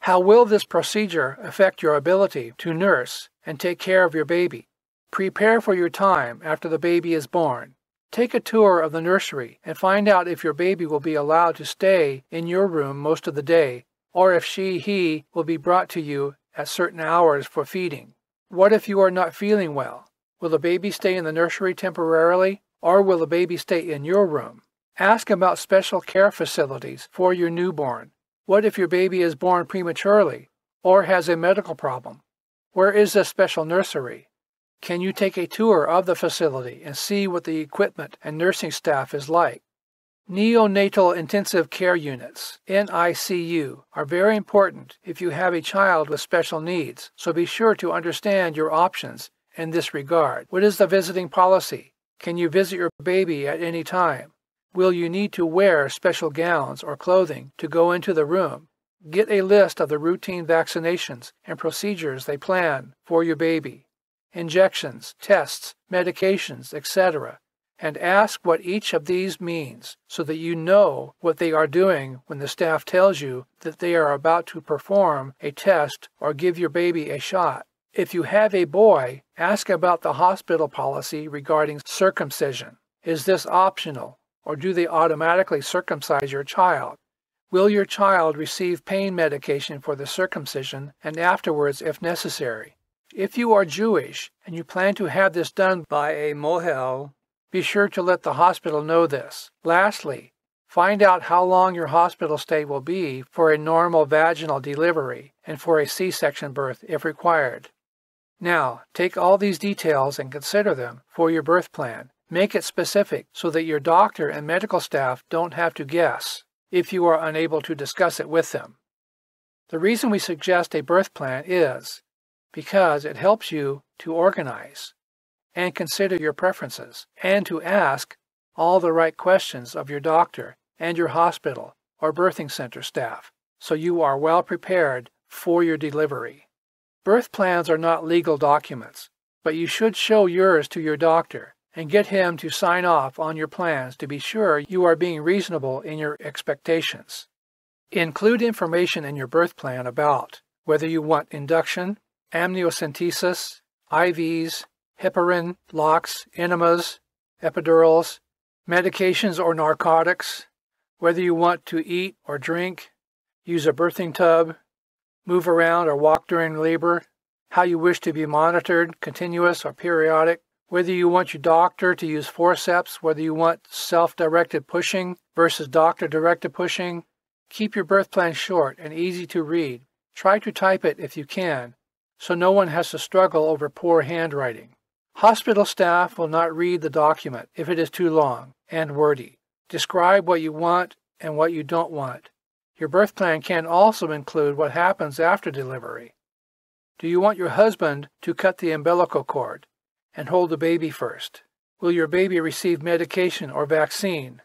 How will this procedure affect your ability to nurse and take care of your baby? Prepare for your time after the baby is born. Take a tour of the nursery and find out if your baby will be allowed to stay in your room most of the day, or if she, he will be brought to you at certain hours for feeding. What if you are not feeling well? Will the baby stay in the nursery temporarily, or will the baby stay in your room? Ask about special care facilities for your newborn. What if your baby is born prematurely or has a medical problem? Where is the special nursery? Can you take a tour of the facility and see what the equipment and nursing staff is like? Neonatal Intensive Care Units, NICU, are very important if you have a child with special needs, so be sure to understand your options in this regard. What is the visiting policy? Can you visit your baby at any time? Will you need to wear special gowns or clothing to go into the room? Get a list of the routine vaccinations and procedures they plan for your baby injections, tests, medications, etc., and ask what each of these means so that you know what they are doing when the staff tells you that they are about to perform a test or give your baby a shot. If you have a boy, ask about the hospital policy regarding circumcision. Is this optional, or do they automatically circumcise your child? Will your child receive pain medication for the circumcision and afterwards if necessary? If you are Jewish and you plan to have this done by a mohel, be sure to let the hospital know this. Lastly, find out how long your hospital stay will be for a normal vaginal delivery and for a C-section birth if required. Now, take all these details and consider them for your birth plan. Make it specific so that your doctor and medical staff don't have to guess if you are unable to discuss it with them. The reason we suggest a birth plan is because it helps you to organize and consider your preferences and to ask all the right questions of your doctor and your hospital or birthing center staff so you are well prepared for your delivery. Birth plans are not legal documents, but you should show yours to your doctor and get him to sign off on your plans to be sure you are being reasonable in your expectations. Include information in your birth plan about whether you want induction, amniocentesis, IVs, heparin, locks, enemas, epidurals, medications or narcotics, whether you want to eat or drink, use a birthing tub, move around or walk during labor, how you wish to be monitored, continuous or periodic, whether you want your doctor to use forceps, whether you want self directed pushing versus doctor directed pushing. Keep your birth plan short and easy to read. Try to type it if you can, so no one has to struggle over poor handwriting. Hospital staff will not read the document if it is too long and wordy. Describe what you want and what you don't want. Your birth plan can also include what happens after delivery. Do you want your husband to cut the umbilical cord? and hold the baby first? Will your baby receive medication or vaccine?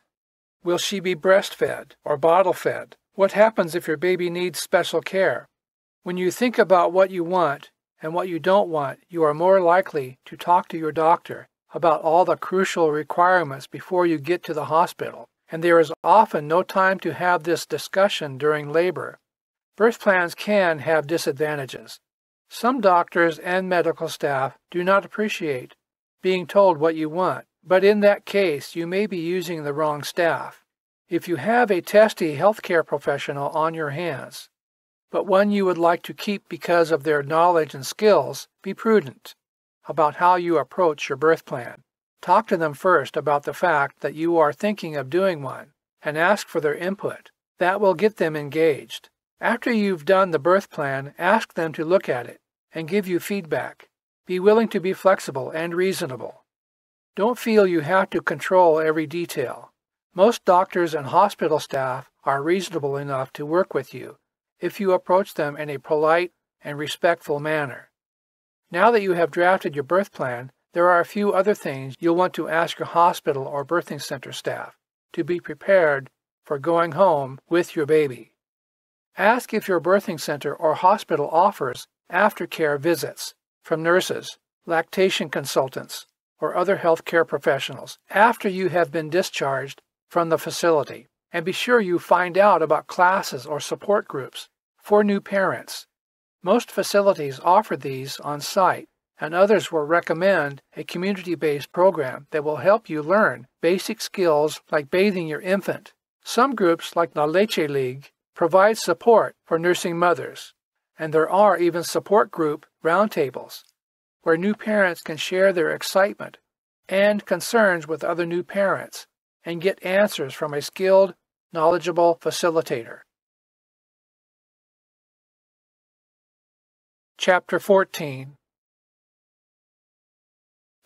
Will she be breastfed or bottle fed? What happens if your baby needs special care? When you think about what you want and what you don't want, you are more likely to talk to your doctor about all the crucial requirements before you get to the hospital, and there is often no time to have this discussion during labor. Birth plans can have disadvantages. Some doctors and medical staff do not appreciate being told what you want, but in that case, you may be using the wrong staff. If you have a testy healthcare professional on your hands, but one you would like to keep because of their knowledge and skills, be prudent about how you approach your birth plan. Talk to them first about the fact that you are thinking of doing one and ask for their input. That will get them engaged. After you've done the birth plan, ask them to look at it and give you feedback. Be willing to be flexible and reasonable. Don't feel you have to control every detail. Most doctors and hospital staff are reasonable enough to work with you if you approach them in a polite and respectful manner. Now that you have drafted your birth plan, there are a few other things you'll want to ask your hospital or birthing center staff to be prepared for going home with your baby. Ask if your birthing center or hospital offers aftercare visits from nurses, lactation consultants, or other healthcare professionals after you have been discharged from the facility. And be sure you find out about classes or support groups for new parents. Most facilities offer these on site, and others will recommend a community based program that will help you learn basic skills like bathing your infant. Some groups, like the Leche League, provide support for nursing mothers and there are even support group roundtables where new parents can share their excitement and concerns with other new parents and get answers from a skilled, knowledgeable facilitator. Chapter 14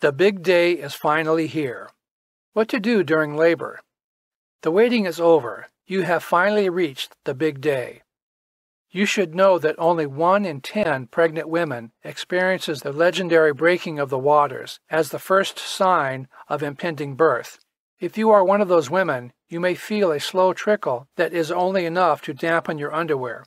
The big day is finally here. What to do during labor? The waiting is over. You have finally reached the big day. You should know that only one in ten pregnant women experiences the legendary breaking of the waters as the first sign of impending birth. If you are one of those women, you may feel a slow trickle that is only enough to dampen your underwear.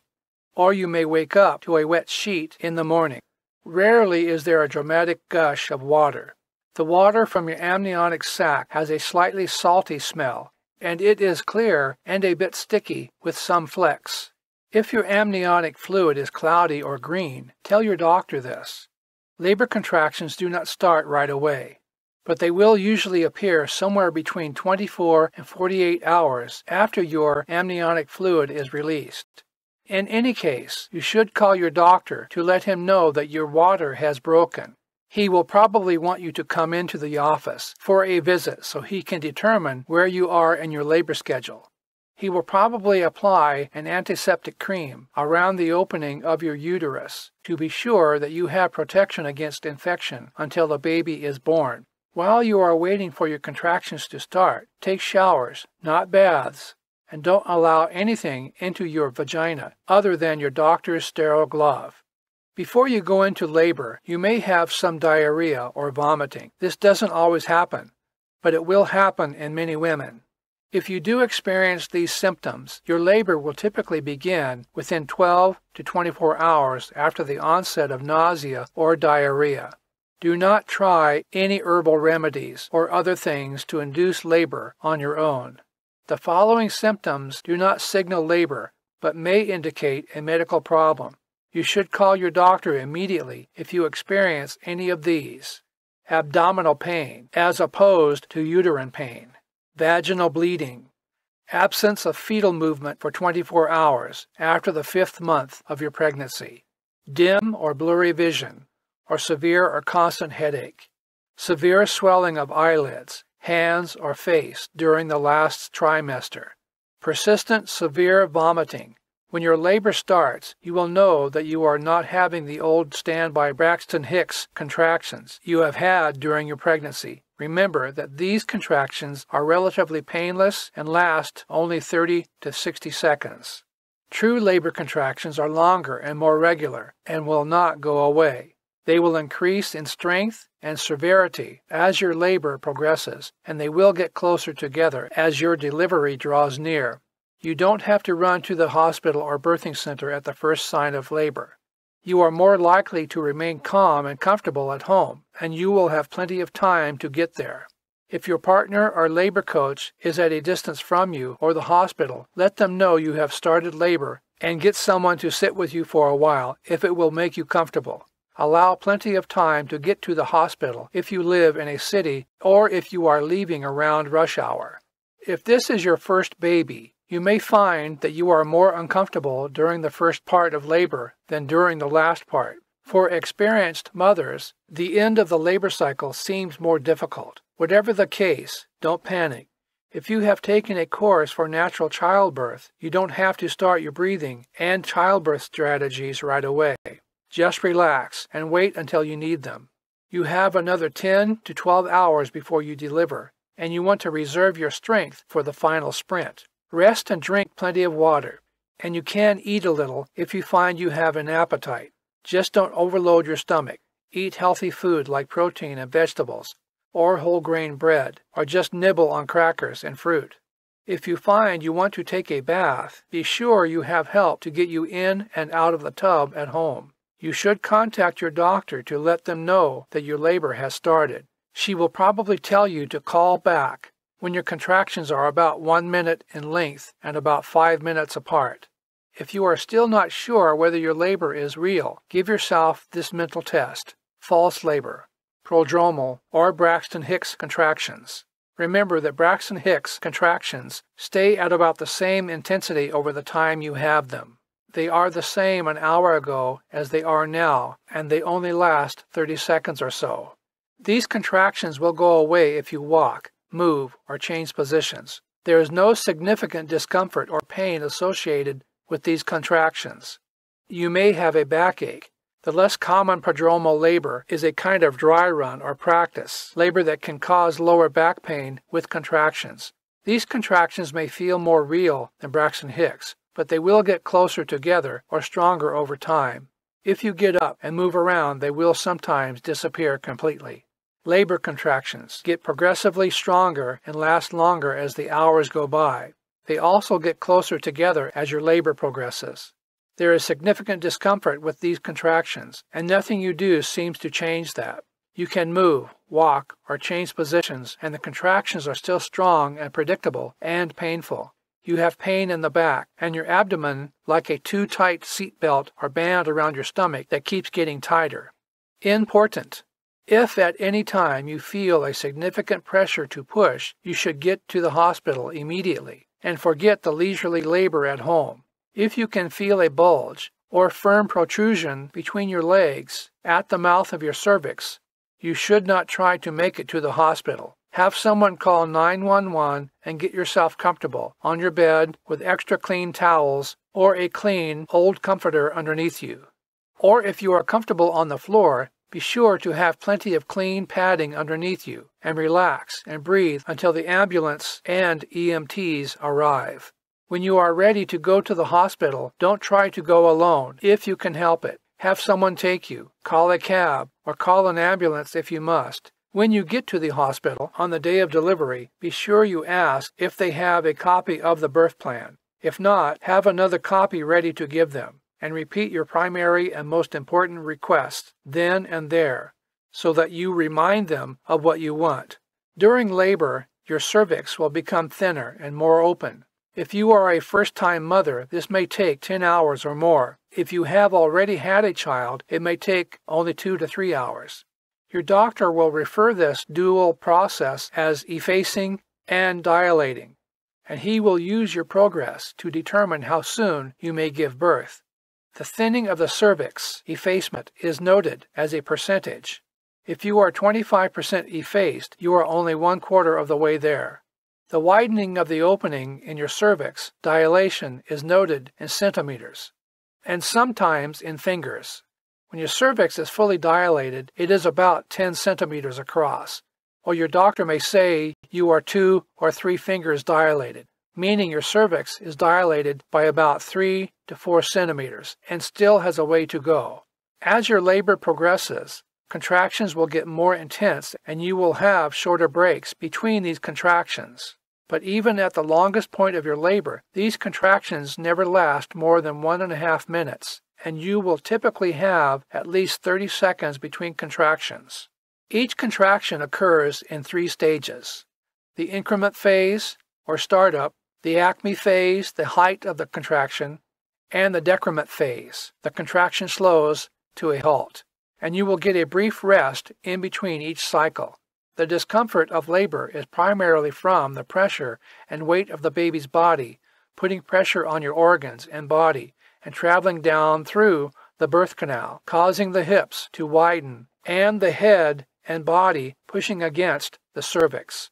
Or you may wake up to a wet sheet in the morning. Rarely is there a dramatic gush of water. The water from your amniotic sac has a slightly salty smell, and it is clear and a bit sticky with some flecks. If your amniotic fluid is cloudy or green, tell your doctor this. Labor contractions do not start right away, but they will usually appear somewhere between 24 and 48 hours after your amniotic fluid is released. In any case, you should call your doctor to let him know that your water has broken. He will probably want you to come into the office for a visit so he can determine where you are in your labor schedule. He will probably apply an antiseptic cream around the opening of your uterus to be sure that you have protection against infection until the baby is born. While you are waiting for your contractions to start, take showers, not baths, and don't allow anything into your vagina other than your doctor's sterile glove. Before you go into labor, you may have some diarrhea or vomiting. This doesn't always happen, but it will happen in many women. If you do experience these symptoms, your labor will typically begin within 12 to 24 hours after the onset of nausea or diarrhea. Do not try any herbal remedies or other things to induce labor on your own. The following symptoms do not signal labor but may indicate a medical problem. You should call your doctor immediately if you experience any of these. Abdominal pain, as opposed to uterine pain. Vaginal bleeding, absence of fetal movement for 24 hours after the fifth month of your pregnancy, dim or blurry vision, or severe or constant headache, severe swelling of eyelids, hands, or face during the last trimester, persistent severe vomiting. When your labor starts, you will know that you are not having the old standby Braxton Hicks contractions you have had during your pregnancy Remember that these contractions are relatively painless and last only 30 to 60 seconds. True labor contractions are longer and more regular and will not go away. They will increase in strength and severity as your labor progresses, and they will get closer together as your delivery draws near. You don't have to run to the hospital or birthing center at the first sign of labor you are more likely to remain calm and comfortable at home, and you will have plenty of time to get there. If your partner or labor coach is at a distance from you or the hospital, let them know you have started labor and get someone to sit with you for a while if it will make you comfortable. Allow plenty of time to get to the hospital if you live in a city or if you are leaving around rush hour. If this is your first baby, you may find that you are more uncomfortable during the first part of labor than during the last part. For experienced mothers, the end of the labor cycle seems more difficult. Whatever the case, don't panic. If you have taken a course for natural childbirth, you don't have to start your breathing and childbirth strategies right away. Just relax and wait until you need them. You have another 10 to 12 hours before you deliver, and you want to reserve your strength for the final sprint. Rest and drink plenty of water, and you can eat a little if you find you have an appetite. Just don't overload your stomach. Eat healthy food like protein and vegetables, or whole grain bread, or just nibble on crackers and fruit. If you find you want to take a bath, be sure you have help to get you in and out of the tub at home. You should contact your doctor to let them know that your labor has started. She will probably tell you to call back when your contractions are about one minute in length and about five minutes apart. If you are still not sure whether your labor is real, give yourself this mental test false labor, prodromal, or Braxton Hicks contractions. Remember that Braxton Hicks contractions stay at about the same intensity over the time you have them. They are the same an hour ago as they are now, and they only last 30 seconds or so. These contractions will go away if you walk, move, or change positions. There is no significant discomfort or pain associated with these contractions. You may have a backache. The less common prodromal labor is a kind of dry run or practice, labor that can cause lower back pain with contractions. These contractions may feel more real than Braxton Hicks, but they will get closer together or stronger over time. If you get up and move around, they will sometimes disappear completely. Labor contractions get progressively stronger and last longer as the hours go by. They also get closer together as your labor progresses. There is significant discomfort with these contractions, and nothing you do seems to change that. You can move, walk, or change positions, and the contractions are still strong and predictable and painful. You have pain in the back, and your abdomen like a too tight seat belt or band around your stomach that keeps getting tighter. Important. If at any time you feel a significant pressure to push, you should get to the hospital immediately and forget the leisurely labor at home. If you can feel a bulge or firm protrusion between your legs at the mouth of your cervix, you should not try to make it to the hospital. Have someone call 911 and get yourself comfortable on your bed with extra clean towels or a clean old comforter underneath you. Or if you are comfortable on the floor, be sure to have plenty of clean padding underneath you and relax and breathe until the ambulance and EMTs arrive. When you are ready to go to the hospital, don't try to go alone if you can help it. Have someone take you, call a cab, or call an ambulance if you must. When you get to the hospital on the day of delivery, be sure you ask if they have a copy of the birth plan. If not, have another copy ready to give them, and repeat your primary and most important requests then and there, so that you remind them of what you want. During labor, your cervix will become thinner and more open. If you are a first time mother, this may take 10 hours or more. If you have already had a child, it may take only 2 to 3 hours. Your doctor will refer this dual process as effacing and dilating, and he will use your progress to determine how soon you may give birth. The thinning of the cervix effacement is noted as a percentage. If you are 25% effaced, you are only one quarter of the way there. The widening of the opening in your cervix dilation is noted in centimeters, and sometimes in fingers. When your cervix is fully dilated, it is about 10 centimeters across, or your doctor may say you are two or three fingers dilated, meaning your cervix is dilated by about 3 to 4 centimeters and still has a way to go. As your labor progresses, contractions will get more intense and you will have shorter breaks between these contractions. But even at the longest point of your labor, these contractions never last more than one and a half minutes, and you will typically have at least 30 seconds between contractions. Each contraction occurs in three stages the increment phase, or startup, the acme phase, the height of the contraction, and the decrement phase. The contraction slows to a halt, and you will get a brief rest in between each cycle. The discomfort of labor is primarily from the pressure and weight of the baby's body, putting pressure on your organs and body and traveling down through the birth canal, causing the hips to widen and the head and body pushing against the cervix.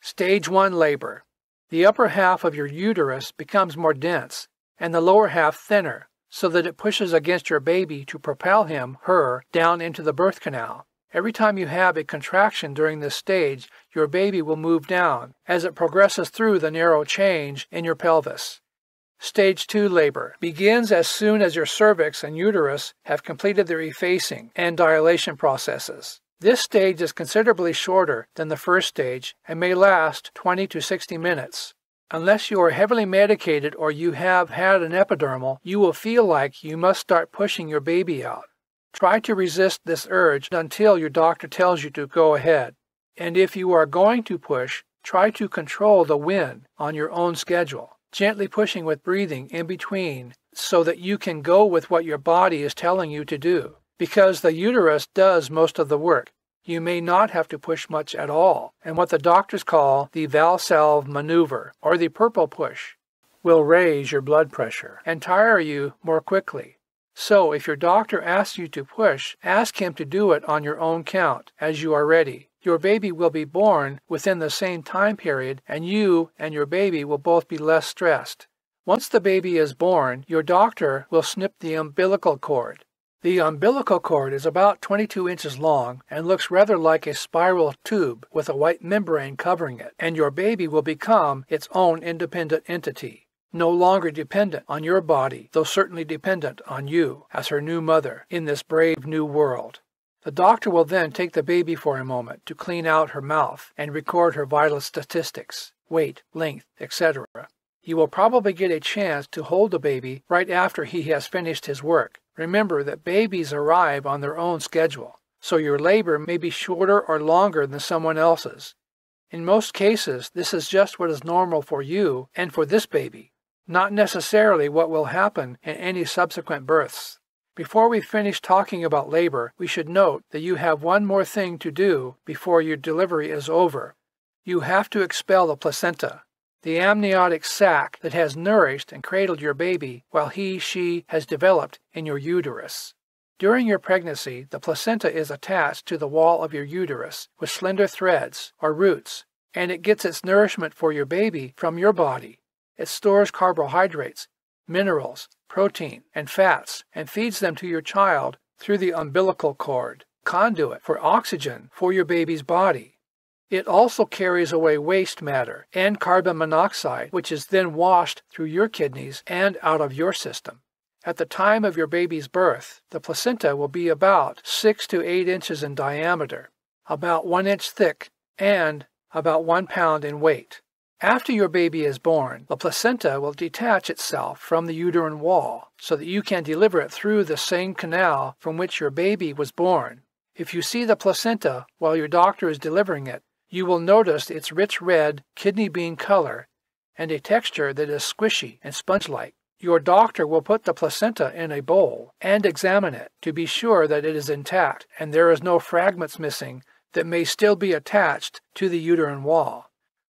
Stage 1 labor. The upper half of your uterus becomes more dense and the lower half thinner, so that it pushes against your baby to propel him, her, down into the birth canal. Every time you have a contraction during this stage, your baby will move down as it progresses through the narrow change in your pelvis. Stage 2 labor begins as soon as your cervix and uterus have completed their effacing and dilation processes. This stage is considerably shorter than the first stage and may last 20 to 60 minutes. Unless you are heavily medicated or you have had an epidural, you will feel like you must start pushing your baby out. Try to resist this urge until your doctor tells you to go ahead. And if you are going to push, try to control the wind on your own schedule gently pushing with breathing in between so that you can go with what your body is telling you to do. Because the uterus does most of the work, you may not have to push much at all, and what the doctors call the Valsalva maneuver, or the purple push, will raise your blood pressure and tire you more quickly. So, if your doctor asks you to push, ask him to do it on your own count as you are ready. Your baby will be born within the same time period, and you and your baby will both be less stressed. Once the baby is born, your doctor will snip the umbilical cord. The umbilical cord is about 22 inches long and looks rather like a spiral tube with a white membrane covering it, and your baby will become its own independent entity, no longer dependent on your body, though certainly dependent on you as her new mother in this brave new world. The doctor will then take the baby for a moment to clean out her mouth and record her vital statistics, weight, length, etc. He will probably get a chance to hold the baby right after he has finished his work. Remember that babies arrive on their own schedule, so your labor may be shorter or longer than someone else's. In most cases, this is just what is normal for you and for this baby, not necessarily what will happen in any subsequent births. Before we finish talking about labor, we should note that you have one more thing to do before your delivery is over. You have to expel the placenta, the amniotic sac that has nourished and cradled your baby while he, she has developed in your uterus. During your pregnancy, the placenta is attached to the wall of your uterus with slender threads or roots, and it gets its nourishment for your baby from your body. It stores carbohydrates, minerals, protein, and fats and feeds them to your child through the umbilical cord, conduit for oxygen for your baby's body. It also carries away waste matter and carbon monoxide, which is then washed through your kidneys and out of your system. At the time of your baby's birth, the placenta will be about 6 to 8 inches in diameter, about 1 inch thick, and about 1 pound in weight. After your baby is born, the placenta will detach itself from the uterine wall so that you can deliver it through the same canal from which your baby was born. If you see the placenta while your doctor is delivering it, you will notice its rich red, kidney bean color and a texture that is squishy and sponge like. Your doctor will put the placenta in a bowl and examine it to be sure that it is intact and there is no fragments missing that may still be attached to the uterine wall.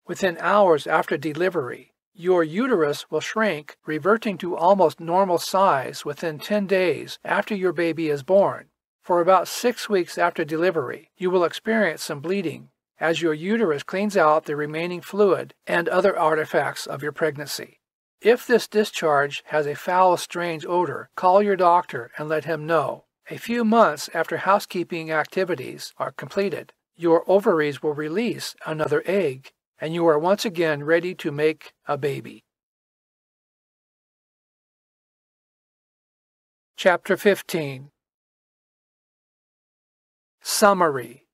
Within hours after delivery, your uterus will shrink, reverting to almost normal size within 10 days after your baby is born. For about six weeks after delivery, you will experience some bleeding as your uterus cleans out the remaining fluid and other artifacts of your pregnancy. If this discharge has a foul, strange odor, call your doctor and let him know. A few months after housekeeping activities are completed, your ovaries will release another egg and you are once again ready to make a baby. Chapter 15 Summary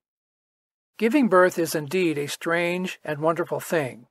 Giving birth is indeed a strange and wonderful thing.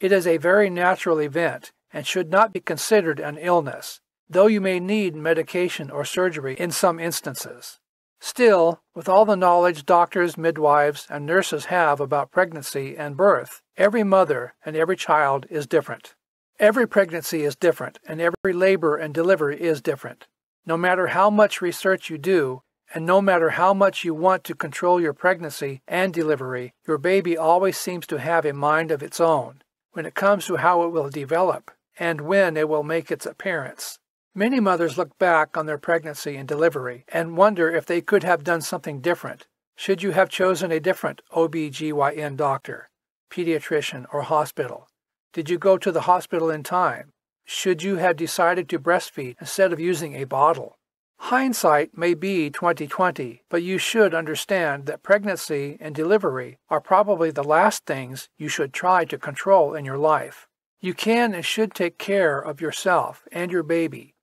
It is a very natural event and should not be considered an illness, though you may need medication or surgery in some instances. Still, with all the knowledge doctors, midwives, and nurses have about pregnancy and birth, every mother and every child is different. Every pregnancy is different, and every labor and delivery is different. No matter how much research you do, and no matter how much you want to control your pregnancy and delivery, your baby always seems to have a mind of its own when it comes to how it will develop and when it will make its appearance. Many mothers look back on their pregnancy and delivery and wonder if they could have done something different. Should you have chosen a different OB/GYN doctor, pediatrician, or hospital? Did you go to the hospital in time? Should you have decided to breastfeed instead of using a bottle? Hindsight may be 2020, but you should understand that pregnancy and delivery are probably the last things you should try to control in your life. You can and should take care of yourself and your baby,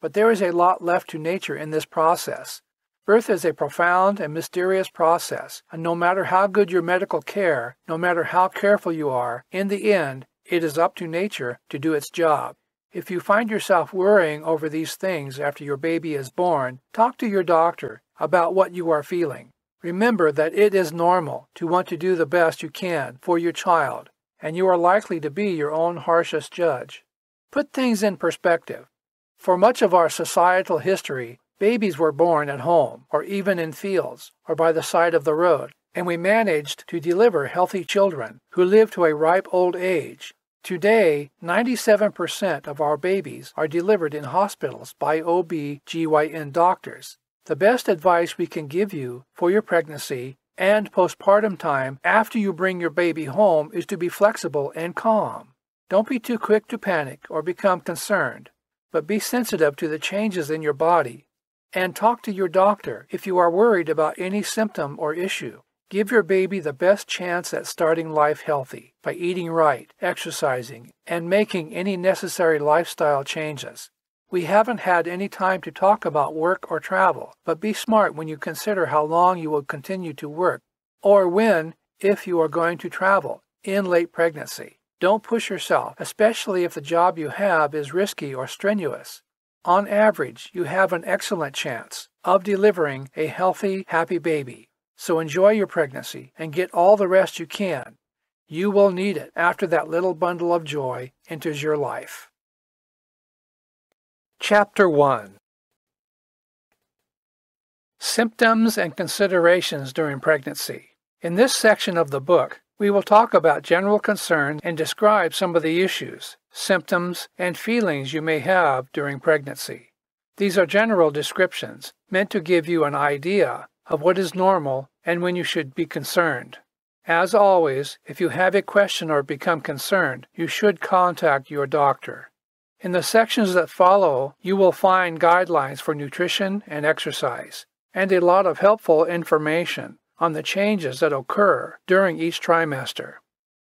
but there is a lot left to nature in this process. Birth is a profound and mysterious process, and no matter how good your medical care, no matter how careful you are, in the end, it is up to nature to do its job. If you find yourself worrying over these things after your baby is born, talk to your doctor about what you are feeling. Remember that it is normal to want to do the best you can for your child, and you are likely to be your own harshest judge. Put things in perspective. For much of our societal history, babies were born at home, or even in fields, or by the side of the road, and we managed to deliver healthy children who lived to a ripe old age. Today, 97% of our babies are delivered in hospitals by OB/GYN doctors. The best advice we can give you for your pregnancy and postpartum time after you bring your baby home is to be flexible and calm. Don't be too quick to panic or become concerned but be sensitive to the changes in your body and talk to your doctor if you are worried about any symptom or issue. Give your baby the best chance at starting life healthy by eating right, exercising, and making any necessary lifestyle changes. We haven't had any time to talk about work or travel, but be smart when you consider how long you will continue to work, or when, if you are going to travel, in late pregnancy. Don't push yourself, especially if the job you have is risky or strenuous. On average, you have an excellent chance of delivering a healthy, happy baby. So enjoy your pregnancy and get all the rest you can. You will need it after that little bundle of joy enters your life. Chapter 1 Symptoms and Considerations During Pregnancy. In this section of the book, we will talk about general concerns and describe some of the issues, symptoms, and feelings you may have during pregnancy. These are general descriptions meant to give you an idea of what is normal and when you should be concerned. As always, if you have a question or become concerned, you should contact your doctor. In the sections that follow, you will find guidelines for nutrition and exercise, and a lot of helpful information on the changes that occur during each trimester.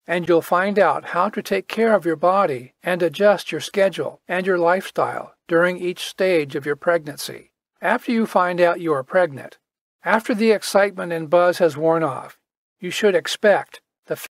And you'll find out how to take care of your body and adjust your schedule and your lifestyle during each stage of your pregnancy. After you find out you are pregnant, after the excitement and buzz has worn off, you should expect